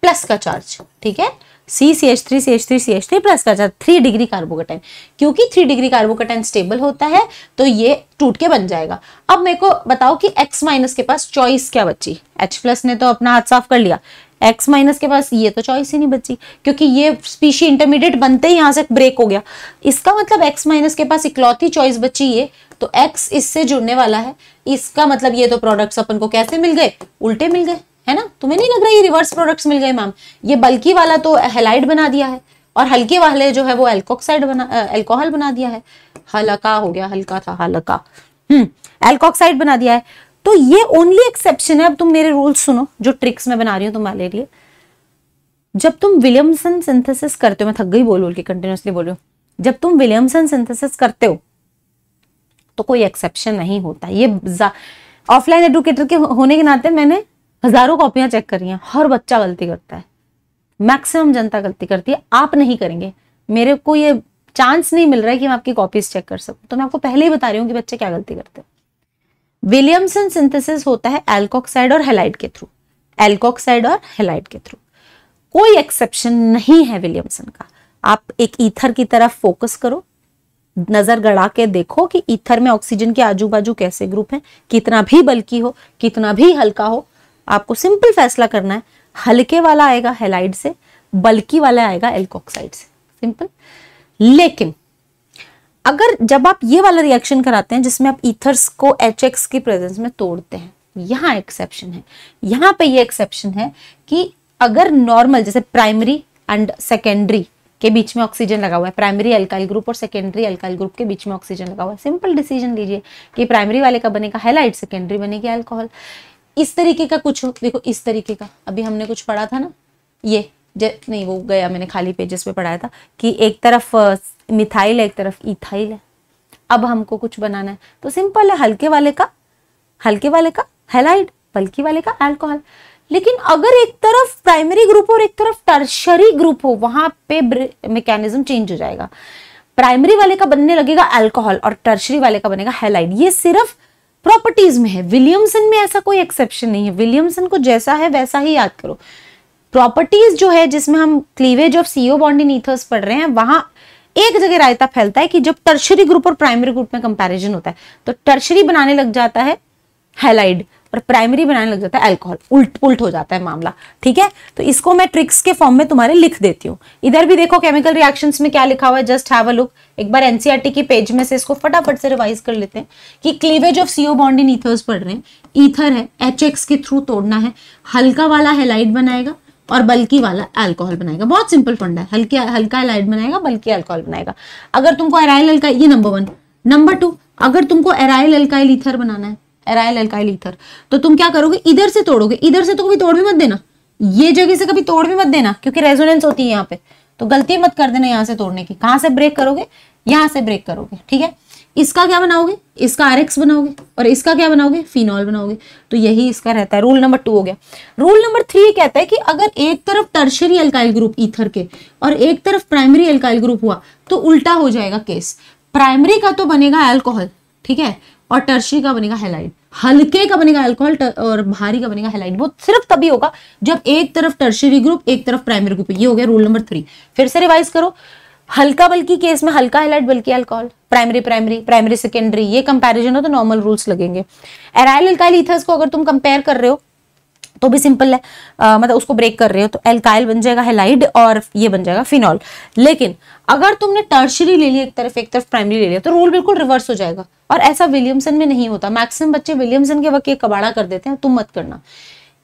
प्लस का चार्ज ठीक है? C C H three C H three C H three plus का चार्ज थ्री डिग्री कार्बोकटाइन क्योंकि थ्री डिग्री कार्बोकटाइन स्टेबल होता है तो ये टूट के बन जाएगा। अब मेरे को बताओ कि एक्स माइनस के पास चॉइस क्या बची? एच प्लस ने तो अपना हाथ साफ़ कर लिया। एक्स माइनस के पास ये तो चॉइस ही नहीं बची, क्योंकि ये स्पीशी इंटरमीडिएट बनते ही यहाँ से ब्रेक हो गया। इसका मतलब एक्स माइनस के पास इकलौती चॉइस बची ये तो एक्स इससे जुड़ने वाला है। इसका मतलब ये तो प्रोडक्ट्स अपन को कैसे मिल गए? उल्टे मिल गए। है ना? तुम्हें नहीं लग रहा ये रिवर्स प्रोडक्ट्स मिल गए मैम ये बल्कि वाला तो हेलाइड बना दिया है और हल्के वाले जो है वो एल्कोक्साइड बना एल्कोहल बना दिया है। हल्का हो गया, हल्का था, हल्का। हम्म एल्कोक्साइड बना दिया है। तो ये ओनली एक्सेप्शन है। अब तुम मेरे रूल्स सुनो, जो ट्रिक्स मैं बना रही हूँ तुम्हारे लिए। जब तुम विलियमसन सिंथेसिस करते हो, मैं थक गई बोल बोल के कंटिन्यूसली बोल रही हूँ। जब तुम विलियमसन सिंथेसिस करते हो तो कोई एक्सेप्शन नहीं होता। ये ऑफलाइन एडुकेटर के होने के नाते मैंने हज़ारों कॉपियाँ चेक करी हैं। हर बच्चा गलती करता है। मैक्सिमम जनता गलती करती है। आप नहीं करेंगे। मेरे को ये चांस नहीं मिल रहा है कि मैं आपकी कॉपीज चेक कर सकूँ। तो मैं आपको पहले ही बता रही हूँ कि बच्चे क्या गलती करते हैं। विलियमसन सिंथेसिस होता है एल्कोक्साइड और हेलाइड के थ्रू एल्कोक्साइड और हेलाइड के थ्रू कोई एक्सेप्शन नहीं है विलियमसन का। आप एक ईथर की तरफ़ फोकस करो। नज़र गड़ा के देखो कि ईथर में ऑक्सीजन के आजू बाजू कैसे ग्रुप हैं। कितना भी बल्कि हो, कितना भी हल्का हो आपको सिंपल फैसला करना है, हल्के वाला आएगा हेलाइड से बल्कि वाला आएगा एल्कोक्साइड से। सिंपल लेकिन, अगर जब आप ये वाला रिएक्शन कराते हैं, जिसमें आप ईथर्स को एच एक्स की प्रेजेंस में तोड़ते हैं, यहाँ एक्सेप्शन है। यहाँ पे ये एक्सेप्शन है कि अगर नॉर्मल जैसे प्राइमरी एंड सेकेंडरी के बीच में ऑक्सीजन लगा हुआ है प्राइमरी अल्काइल ग्रुप और सेकेंडरी अल्काइल ग्रुप के बीच में ऑक्सीजन लगा हुआ है। सिंपल डिसीज़न लीजिए कि प्राइमरी वाले का बनेगा हेलाइट सेकेंडरी बनेगी अल्कोहल इस तरीके का कुछ देखो इस तरीके का। अभी हमने कुछ पढ़ा था ना, ये नहीं, वो गया मैंने खाली पेजेस पे पढ़ाया था कि एक तरफ़ मिथाइल है एक तरफ़ इथाइल है। अब हमको कुछ बनाना है। तो सिंपल है, हल्के वाले का, हल्के वाले का हेलाइड बल्कि वाले का अल्कोहल लेकिन अगर एक तरफ़ प्राइमरी ग्रुप और एक तरफ़ टर्शरी ग्रुप हो, वहाँ पे मैकेनिज्म चेंज हो जाएगा। प्राइमरी वाले का बनने लगेगा अल्कोहल और टर्शरी वाले का बनेगा हेलाइड ये सिर्फ़ प्रॉपर्टीज़ में है। विलियमसन में ऐसा कोई एक्सेप्शन नहीं है। विलियमसन को जैसा है, वैसा ही याद करो। प्रॉपर्टीज़ जो है, जिसमें हम cleavage of CO bond in ethers पढ़ रहे हैं, वहाँ एक जगह रायता फैलता है कि जब टर्शरी ग्रुप और प्राइमरी ग्रुप में कंपैरिजन होता है तो टर्शरी बनाने लग जाता है हेलाइड और प्राइमरी बनाने लग जाता है अल्कोहल उल्ट पुल्ट हो जाता है मामला, ठीक है? तो इसको मैं ट्रिक्स के फॉर्म में तुम्हारे लिख देती हूँ। इधर भी देखो केमिकल रिएक्शंस में क्या लिखा हुआ है जस्ट हैव अ लुक एक बार एनसीआरटी की पेज में से इसको फटाफट से रिवाइज कर लेते हैं कि cleavage of CO bond in ethers पढ़ रहे हैं। ईथर है एचएक्स के थ्रू तोड़ना है। हल्का वाला हेलाइड बनाएगा और बल्कि वाला अल्कोहल बनाएगा। बहुत सिंपल फंडा है। हल्के, हल्का एलाइड बनाएगा बल्कि अल्कोहल बनाएगा। अगर तुमको एराइल अल्का ये नंबर वन नंबर टू अगर तुमको एराइल अल्काइल ईथर बनाना है एराइल अल्काइल ईथर। तो तुम क्या करोगे? इधर से तोड़ोगे। इधर से तो कभी तोड़ भी मत देना। ये जगह से कभी तोड़ भी मत देना, क्योंकि रेजोनेंस होती है यहाँ पे। तो गलती मत कर देना यहाँ से तोड़ने की। कहाँ से ब्रेक करोगे? यहाँ से ब्रेक करोगे, ठीक है? इसका क्या बनाओगे? इसका आर बनाओगे और इसका क्या बनाओगे? फिनॉल बनाओगे। तो यही इसका रहता है। रूल नंबर टू हो गया। रूल नंबर थ्री कहता है कि अगर एक तरफ़ टर्शरी अल्काइल ग्रुप ईथर के और एक तरफ़ प्राइमरी अल्काइल ग्रुप हुआ तो उल्टा हो जाएगा केस प्राइमरी का तो बनेगा अल्कोहल ठीक है? और टर्शरी का बनेगा हेलाइट हल्के का बनेगा अल्कोहल और भारी का बनेगा हेलाइट वो सिर्फ़ तभी होगा जब एक तरफ़ टर्शरी ग्रुप एक तरफ़ प्राइमरी ग्रुप ये हो गया रूल नंबर थ्री फिर से रिवाइज करो। हल्का बल्कि केस में हल्का हेलाइट बल्कि alcohol primary primary primary secondary ये कंपेरिजन हो तो नॉर्मल रूल्स लगेंगे। एराइल अल्काइल ईथर्स को अगर तुम कंपेयर कर रहे हो तो भी सिंपल है। आ, मतलब उसको ब्रेक कर रहे हो तो एल्काइल बन जाएगा हेलाइड और ये बन जाएगा फिनॉल लेकिन अगर तुमने टर्शरी ले लिया एक तरफ़ एक तरफ़ प्राइमरी ले लिया तो रूल बिल्कुल रिवर्स हो जाएगा। और ऐसा विलियमसन में नहीं होता। मैक्सिमम बच्चे विलियमसन के वक्त कबाड़ा कर देते हैं तुम मत करना।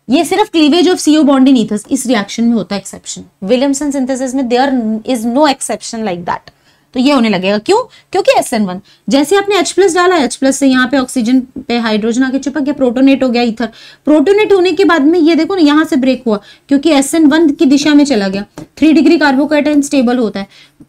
ये सिर्फ़ cleavage of CO bond in ethers इस रिएक्शन में होता है एक्सेप्शन विलियमसन सिंथेसिस में there is no exception like that तो ये होने लगेगा। क्यों? क्योंकि एस एन वन जैसे आपने H प्लस डाला, H प्लस से यहाँ पे ऑक्सीजन पे हाइड्रोजन आके चिपक गया प्रोटोनेट हो गया इथर प्रोटोनेट होने के बाद में ये देखो ना, यहाँ से ब्रेक हुआ, क्योंकि एस एन वन की दिशा में चला गया। थ्री डिग्री कार्बोकेटाइन स्टेबल होता है।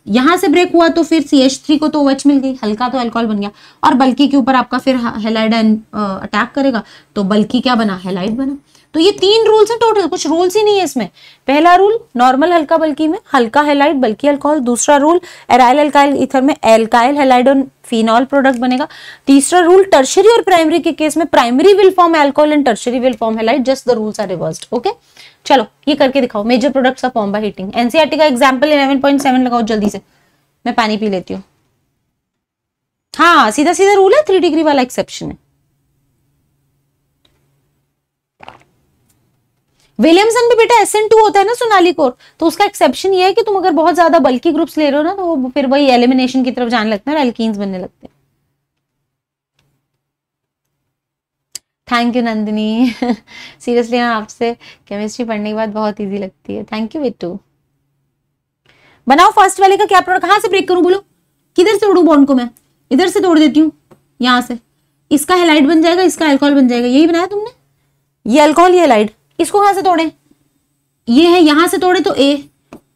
यहाँ से ब्रेक हुआ तो फिर सी एच थ्री को तो OH मिल गई, हल्का तो एल्कोहल बन गया। और बल्कि के ऊपर आपका फिर हेलाइड अटैक करेगा तो बल्कि क्या बना? हेलाइड बना। तो ये तीन रूल्स हैं टोटल कुछ रूल्स ही नहीं है इसमें। पहला रूल नॉर्मल हल्का बल्कि में, हल्का हेलाइड बल्कि अल्कोहल दूसरा रूल एराइल अल्काइल इथर में एल्काइल हेलाइड और फिनॉल प्रोडक्ट बनेगा। तीसरा रूल टर्शरी और प्राइमरी के केस में primary will form alcohol and tertiary will form halide just the rules are reversed okay चलो, ये करके दिखाओ major products of form by heating NCERT का एग्जांपल 11.7 लगाओ जल्दी से। मैं पानी पी लेती हूँ। हाँ सीधा सीधा रूल है थ्री डिग्री वाला एक्सेप्शन है। विलियमसन भी बेटा एस एन टू होता है ना सोनाली कोर। तो उसका एक्सेप्शन ये है कि तुम अगर बहुत ज़्यादा बल्कि ग्रुप्स ले रहे हो ना तो वो फिर वही एलिमिनेशन की तरफ़ जाने लगता है एल्कीन्स बनने लगते हैं। थैंक यू नंदिनी सीरियसली आपसे केमिस्ट्री पढ़ने के बाद बहुत ईजी लगती है। थैंक यू बिट्टू बनाओ फ़र्स्ट वाले का क्या प्रोडक्ट कहाँ से ब्रेक करूँ, बोलो? किधर से तोड़ू बॉन्ड को मैं? इधर से तोड़ देती हूँ, यहाँ से। इसका हेलाइड बन जाएगा, इसका एल्कोहल बन जाएगा। यही बनाया तुमने? ये अल्कोहल ये हेलाइड इसको कहाँ से तोड़े? ये है यहाँ से तोड़े तो ए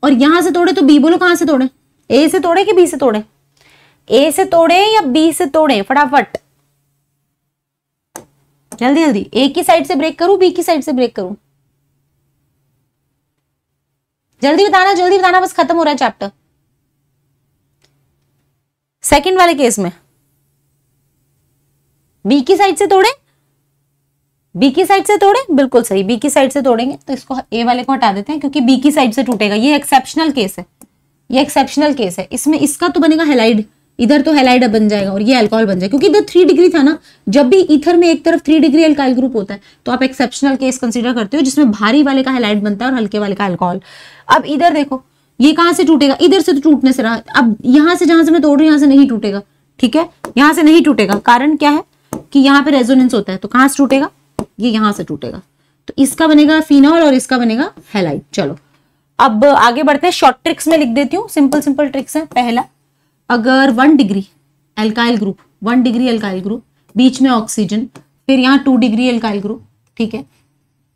और यहाँ से तोड़े तो बी बोलो कहाँ से तोड़े? ए से तोड़े कि बी से तोड़े? ए से तोड़े या बी से तोड़े? फटाफट। जल्दी जल्दी। ए की साइड से ब्रेक करूँ बी की साइड से ब्रेक करूँ? जल्दी बताना जल्दी बताना, बस खत्म हो रहा है चैप्टर सेकंड वाले केस में। बी की साइड से तोड़े बी की साइड से तोड़े? बिल्कुल सही, बी की साइड से तोड़ेंगे। तो इसको ए वाले को हटा देते हैं, क्योंकि बी की साइड से टूटेगा। ये एक्सेप्शनल केस है। ये एक्सेप्शनल केस है। इसमें इसका तो बनेगा हेलाइड इधर तो हेलाइड बन जाएगा और ये अल्कोहल बन जाएगा। क्योंकि इधर थ्री डिग्री था ना, जब भी ईथर में एक तरफ़ थ्री डिग्री अल्काइल ग्रुप होता है तो आप एक्सेप्शनल केस कंसिडर करते हो, जिसमें भारी वाले का हेलाइड बनता है और हल्के वाले का अल्कोहल अब इधर देखो, ये कहाँ से टूटेगा? इधर से तो टूटने से रहा। अब यहाँ से जहाँ से मैं तोड़ रही हूँ, यहाँ से नहीं टूटेगा। ठीक है? यहाँ से नहीं टूटेगा। कारण क्या है? कि यहाँ पे रेजोनेंस होता है। तो कहाँ से टूटेगा? ये यहाँ से टूटेगा। तो इसका बनेगा फिनॉल और इसका बनेगा हेलाइट चलो। अब आगे बढ़ते हैं। शॉर्ट ट्रिक्स में लिख देती हूँ। सिंपल सिंपल ट्रिक्स है। पहला, अगर one degree alkyl group one degree alkyl group बीच में ऑक्सीजन फिर यहाँ टू डिग्री एल्काइल ग्रुप ठीक है?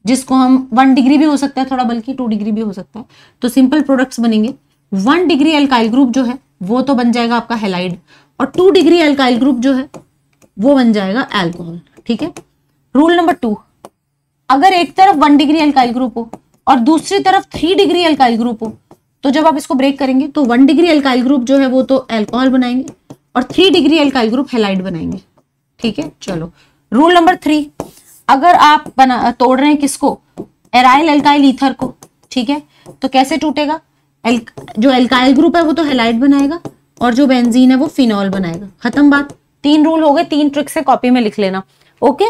जिसको हम वन डिग्री भी हो सकता है थोड़ा, बल्कि टू डिग्री भी हो सकता है। तो सिंपल प्रोडक्ट्स बनेंगे। वन डिग्री एल्काइल ग्रुप जो है, वो तो बन जाएगा आपका हेलाइड और टू डिग्री एल्काइल ग्रुप जो है, वो बन जाएगा एल्कोहल ठीक है? रूल नंबर टू अगर एक तरफ़ वन डिग्री एल्काइल ग्रुप हो और दूसरी तरफ़ थ्री डिग्री एल्काइल ग्रुप हो तो जब आप इसको ब्रेक करेंगे तो वन डिग्री एल्काइल ग्रुप जो है वो तो एल्कोहल बनाएँगे और three degree alkyl group halide बनाएँगे। ठीक है? चलो। रूल नंबर थ्री अगर आप बना, तोड़ रहे हैं किसको? एराइल एल्काइल ईथर को। ठीक है? तो कैसे टूटेगा? जो एल्काइल ग्रुप है वो तो हेलाइड बनाएगा और जो बेंजीन है वो फिनॉल बनाएगा। खत्म बात। तीन रूल हो गए, तीन ट्रिक से कॉपी में लिख लेना। ओके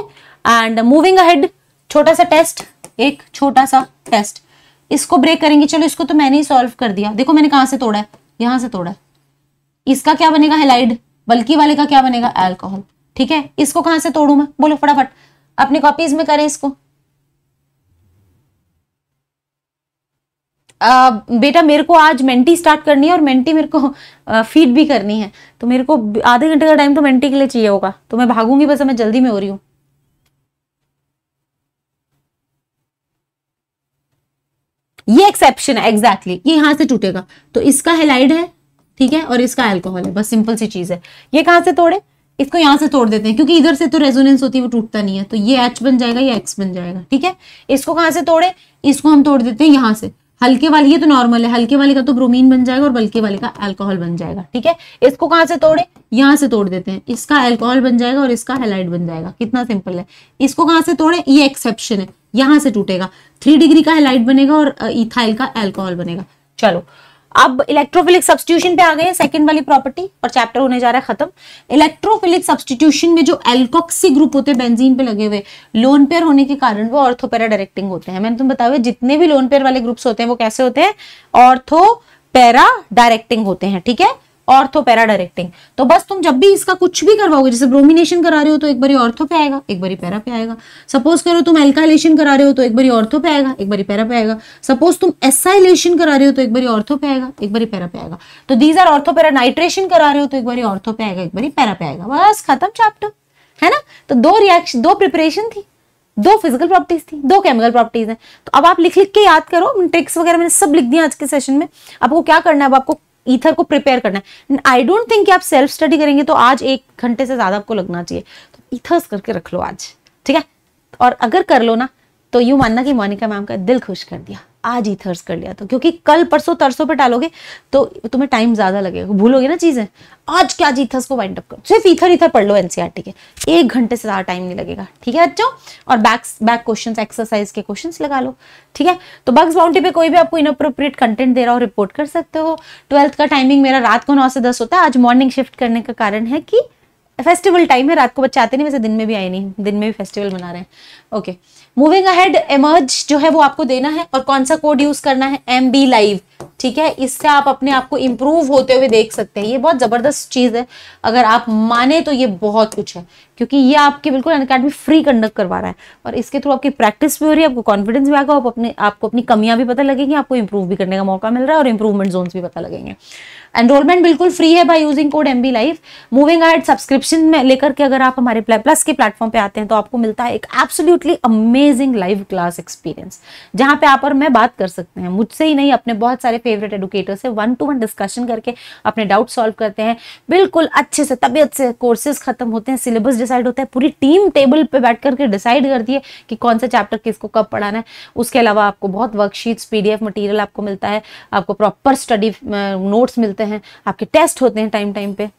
एंड मूविंग अहेड छोटा सा टेस्ट एक छोटा सा टेस्ट इसको ब्रेक करेंगे। चलो, इसको तो मैंने ही सॉल्व कर दिया। देखो, मैंने कहाँ से तोड़ा है? यहाँ से तोड़ा है। इसका क्या बनेगा? हेलाइड बल्कि वाले का क्या बनेगा? एल्कोहल ठीक है? इसको कहाँ से तोड़ू मैं? बोलो, फटाफट। अपनी कॉपीज में करें इसको। बेटा मेरे को आज मेंटी स्टार्ट करनी है और मेंटी मेरे को फ़ीड भी करनी है। तो मेरे को आधे घंटे का टाइम तो मेंटी के लिए चाहिए होगा। तो मैं भागूँगी, बस मैं जल्दी में हो रही हूँ। ये एक्सेप्शन है एग्जैक्टली exactly. ये यहाँ से टूटेगा। तो इसका हेलाइड है, ठीक है, और इसका एल्कोहल है। बस सिंपल सी चीज़ है। ये कहाँ से तोड़े? इसको यहाँ से तोड़ देते हैं, क्योंकि इधर से तो रेजोनेंस होती है, वो टूटता नहीं है। तो ये एच बन जाएगा, ये एक्स बन जाएगा, ठीक है? इसको कहाँ से तोड़े? इसको हम तोड़ देते हैं यहाँ से। हल्के वाली ये तो नॉर्मल है, हल्के वाले का तो ब्रोमीन बन जाएगा और बल्के वाले का अल्कोहल बन जाएगा, ठीक है? इसको कहाँ से तोड़े? यहाँ से तोड़ देते हैं। इसका अल्कोहल बन जाएगा और इसका हेलाइट बन जाएगा। कितना सिंपल है। इसको कहाँ से तोड़े? ये एक्सेप्शन है। यहाँ से टूटेगा। थ्री डिग्री का हेलाइट बनेगा और इथाइल का एल्कोहल बनेगा। चलो अब इलेक्ट्रोफिलिक सब्सटीट्यूशन पे आ गए सेकंड वाली प्रॉपर्टी और चैप्टर होने जा रहा है खत्म। इलेक्ट्रोफिलिक सब्सटीट्यूशन में जो एल्कोक्सी ग्रुप होते हैं बेंजीन पे लगे हुए लोन पेयर होने के कारण वो ऑर्थोपेरा डायरेक्टिंग होते हैं। मैंने तुम बताया, जितने भी लोन पेयर वाले ग्रुप्स होते हैं, वो कैसे होते हैं? ऑर्थोपेरा डायरेक्टिंग होते हैं, ठीक है? ऑर्थो पैरा डायरेक्टिंग तो बस तुम जब भी इसका कुछ भी करवाओगे, जैसे ब्रोमिनेशन करा रहे हो तो एक बारी ऑर्थो पे आएगा, एक बारी पैरा पे आएगा। सपोज़ करो तुम एल्काइलेशन करा रहे हो तो एक बारी ऑर्थो पे आएगा, एक बारी पैरा पे आएगा। सपोज़ तुम एसाइलेशन करा रहे हो तो एक बारी ऑर्थो पे आएगा, एक बारी पैरा पे आएगा। तो these are ortho para nitration करा रहे हो तो एक बारी ऑर्थो पे आएगा, एक बारी पैरा पे आएगा। बस खत्म चैप्टर है ना? तो दो रिएक्शन दो प्रिपरेशन थी, दो फ़िज़िकल प्रॉपर्टीज़ थी, दो केमिकल प्रॉपर्टीज़ हैं। तो अब आप लिख लिख के याद करो ट्रिक्स वगैरह मैंने सब लिख दिया आज के सेशन में। आपको क्या करना है, अब आपको ईथर को प्रिपेयर करना है। आई डोंट थिंक कि आप सेल्फ स्टडी करेंगे तो आज एक घंटे से ज़्यादा आपको लगना चाहिए। तो ईथर्स करके रख लो आज, ठीक है? और अगर कर लो ना तो यू मानना कि मोनिका मैम का दिल खुश कर दिया। आज ही थर्स कर लिया तो क्योंकि कल, परसों, तरसों पे डालोगे तो तुम्हें टाइम ज़्यादा लगेगा। भूलोगे ना चीज़ें? आज क्या जीथर्स को वाइंड अप करो? सिर्फ़ इथर इथर पढ़ लो एनसीआरटी के। एक घंटे से ज़्यादा टाइम नहीं लगेगा। ठीक है बच्चों? और बैक बैक क्वेश्चंस एक्सरसाइज के क्वेश्चंस लगा लो। ठीक है? तो बग्स बाउंड्री पे कोई भी आपको इनअप्रोप्रिएट कंटेंट दे रहा हो रिपोर्ट कर सकते हो। ट्वेल्थ का टाइमिंग मेरा रात को नौ से दस होता है। आज मॉर्निंग शिफ्ट करने का कारण है कि फेस्टिवल टाइम है। रात को बच्चे आते नहीं, वैसे दिन में भी आए नहीं। दिन में भी फेस्टिवल मना रहे हैं। ओके मूविंग अहेड एमर्ज जो है वो आपको देना है और कौन सा कोड यूज़ करना है? एम बी लाइव ठीक है? इससे आप अपने आप को इम्प्रूव होते हुए देख सकते हैं। ये बहुत ज़बरदस्त चीज़ है। अगर आप माने तो ये बहुत कुछ है। क्योंकि ये आपके बिल्कुल अनकेडमी फ्री कंडक्ट करवा रहा है। और इसके थ्रू आपकी प्रैक्टिस भी हो रही है, आपको कॉन्फिडेंस भी आएगा आप अपने, आपको अपनी कमियाँ भी पता लगेंगी, आपको इम्प्रूव भी करने का मौका मिल रहा है और इम्प्रूवमेंट जोन भी पता लगेंगे। एनरोलमेंट बिल्कुल फ्री है by using code M B life moving ahead subscription में लेकर के अगर आप हमारे प्लस के प्लेटफॉर्म पे आते हैं तो आपको मिलता है एक absolutely amazing live class experience जहाँ पे आप और मैं बात कर सकते हैं। मुझसे ही नहीं, अपने बहुत सारे फेवरेट एडुकेटर से वन टू वन डिस्कशन करके अपने डाउट सॉल्व करते हैं। बिल्कुल अच्छे से, तबियत से कोर्सेज खत्म होते हैं सिलेबस डिसाइड होता है, पूरी टीम टेबल पर बैठ करके डिसाइड करती है कि कौन सा चैप्टर किसको कब पढ़ाना है। उसके अलावा आपको बहुत वर्कशीट्स पीडीएफ मटेरियल आपको मिलता है, आपको प्रॉपर स्टडी नोट्स मिलते हैं। आपके टेस्ट होते हैं टाइम टाइम पे।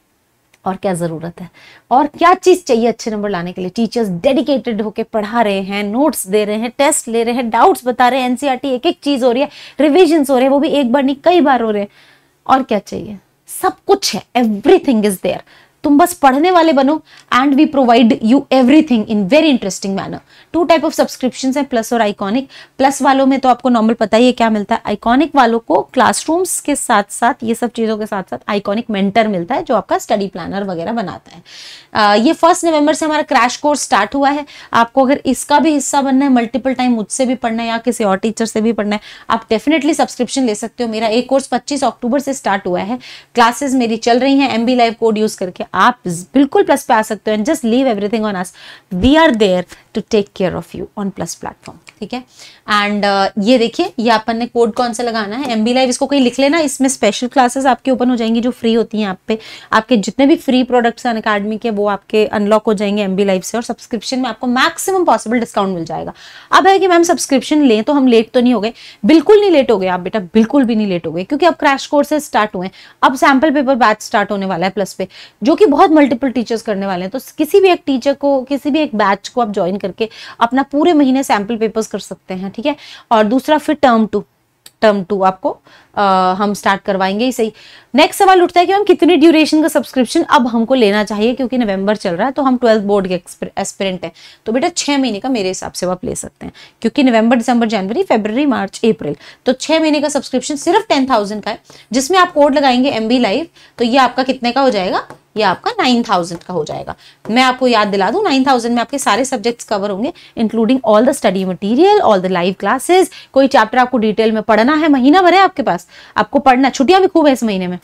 और क्या ज़रूरत है? और क्या चीज़ चाहिए अच्छे नंबर लाने के लिए? टीचर्स डेडिकेटेड होकर पढ़ा रहे हैं नोट्स दे रहे हैं टेस्ट ले रहे हैं डाउट्स बता रहे हैं एनसीईआरटी एक एक चीज़ हो रही है रिविजन हो रहे हैं, वो भी एक बार नहीं, कई बार हो रहे हैं। और क्या चाहिए? सब कुछ है एवरीथिंग इज़ देयर तुम बस पढ़ने वाले बनो and we provide you everything in very interesting manner two type of subscription है प्लस और आइकॉनिक प्लस वालों में तो आपको नॉर्मल पता ही है क्या मिलता है। आइकॉनिक वालों को क्लासरूम्स के साथ साथ ये सब चीज़ों के साथ साथ आइकॉनिक मेंटर मिलता है जो आपका स्टडी प्लानर वगैरह बनाता है। आ, ये फ़र्स्ट नवंबर से हमारा क्रैश कोर्स स्टार्ट हुआ है। आपको अगर इसका भी हिस्सा बनना है मल्टीपल टाइम मुझसे भी पढ़ना है या किसी और टीचर से भी पढ़ना है आप डेफिनेटली सब्सक्रिप्शन ले सकते हो। मेरा एक कोर्स पच्चीस अक्टूबर से स्टार्ट हुआ है। क्लासेस मेरी चल रही हैं एम लाइव कोड यूज़ करके। आप बिल्कुल प्लस पे आ सकते हो and just leave everything on us we are there to take care of you on plus platform ठीक है? एंड uh, ये देखिए ये अपन ने कोड कौन सा लगाना है? एम बी लाइव इसको कहीं लिख लेना इसमें स्पेशल क्लासेस आपके ओपन हो जाएँगी जो फ्री होती हैं आप पे। आपके जितने भी फ्री प्रोडक्ट्स हैं अकेडमी के वो आपके अनलॉक हो जाएँगे एम बी लाइव से और सब्सक्रिप्शन में आपको मैक्सिमम पॉसिबल डिस्काउंट मिल जाएगा। अब है कि मैम सब्सक्रिप्शन लें तो हम लेट तो नहीं हो गए। बिल्कुल नहीं लेट हो गए आप बेटा बिल्कुल भी नहीं लेट हो गए क्योंकि अब क्रैश कोर्सेज स्टार्ट हुए अब सैंपल पेपर बैच स्टार्ट होने वाला है प्लस पे जो कि बहुत मल्टीपल टीचर्स करने वाले हैं। तो किसी भी एक टीचर को किसी भी एक बैच को आप ज्वाइन करके अपना पूरे महीने सैंपल पेपर्स कर सकते हैं ठीक है? और दूसरा फिर टर्म टू टर्म टू आपको आ, हम स्टार्ट करवाएँगे ही सही। नेक्स्ट सवाल उठता है कि हम कितनी ड्यूरेशन का सब्सक्रिप्शन अब हमको लेना चाहिए क्योंकि नवंबर चल रहा है तो हम ट्वेल्थ बोर्ड के एस्पिरेंट हैं। तो बेटा छह महीने का मेरे हिसाब से आप ले सकते हैं क्योंकि नवंबर दिसंबर जनवरी फेबर मार्च अप्रैल तो छह महीने का सब्सक्रिप्शन सिर्फ़ टेन का है जिसमें आप कोड लगाएँगे एम लाइव तो ये आपका कितने का हो जाएगा? ये आपका नाइन थाउज़ेंड का हो जाएगा। मैं आपको याद दिला दूँ, नाइन थाउज़ेंड में आपके सारे सब्जेक्ट्स कवर होंगे including all the study material all the live classes कोई चैप्टर आपको डिटेल में पढ़ना है, महीना भर है आपके पास। आपको पढ़ना, छुट्टियाँ भी खूब है इस महीने में,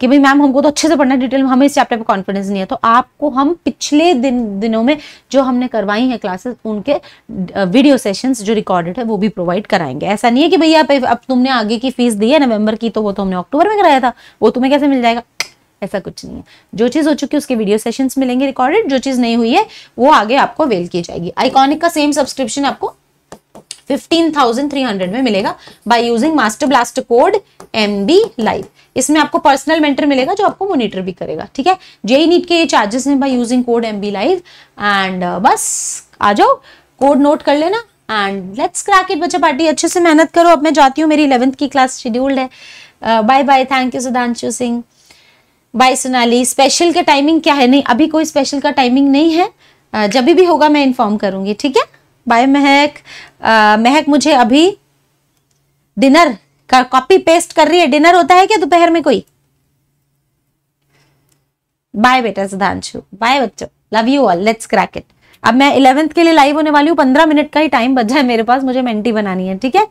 कि भाई मैम हमको तो अच्छे से पढ़ना डिटेल में हमें इस चैप्टर पे कॉन्फिडेंस नहीं है। तो आपको हम पिछले दिन, दिनों में जो हमने करवाई है क्लासेस उनके वीडियो सेशंस जो रिकॉर्डेड है, वो भी प्रोवाइड कराएँगे। ऐसा नहीं है कि भैया अब तुमने आगे की फ़ीस दी है, नवंबर की तो वो तो हमने अक्टूबर में कराया था, वो तुम्हें कैसे मिल जाएगा? ऐसा कुछ नहीं है। जो चीज़ हो चुकी है, उसके वीडियो सेशंस मिलेंगे रिकॉर्डेड जो चीज़ नहीं हुई है, वो आगे आपको अवेल की जाएगी। आइकॉनिक का सेम सब्सक्रिप्शन आपको फिफ्टीन थाउज़ेंड थ्री हंड्रेड में मिलेगा by using master blast code M B live इसमें आपको पर्सनल मेंटर मिलेगा जो आपको मोनिटर भी करेगा, ठीक है? जेई नीट के ये चार्जेस हैं by using code M B live and बस, आ जाओ कोड नोट कर लेना एंड लेट्स क्रैक इट बच्चा पार्टी। अच्छे से मेहनत करो। अब मैं जाती हूँ, मेरी इलेवेंथ की क्लास शेड्यूल्ड है। Bye bye thank you Sudhanshu Singh bye Sonali special का टाइमिंग क्या है? नहीं, अभी कोई स्पेशल का टाइमिंग नहीं है। जब भी होगा मैं इन्फॉर्म करूँगी, ठीक है? बाय महक। महक मुझे अभी डिनर का कॉपी पेस्ट कर रही है। डिनर होता है क्या दोपहर में कोई? बाय बेटा सुधांशु। बाय बच्चों। Love you all let's crack it अब मैं इलेवेंथ के लिए लाइव होने वाली हूँ। पंद्रह मिनट का ही टाइम बचा है मेरे पास। मुझे मेंटी बनानी है, ठीक है?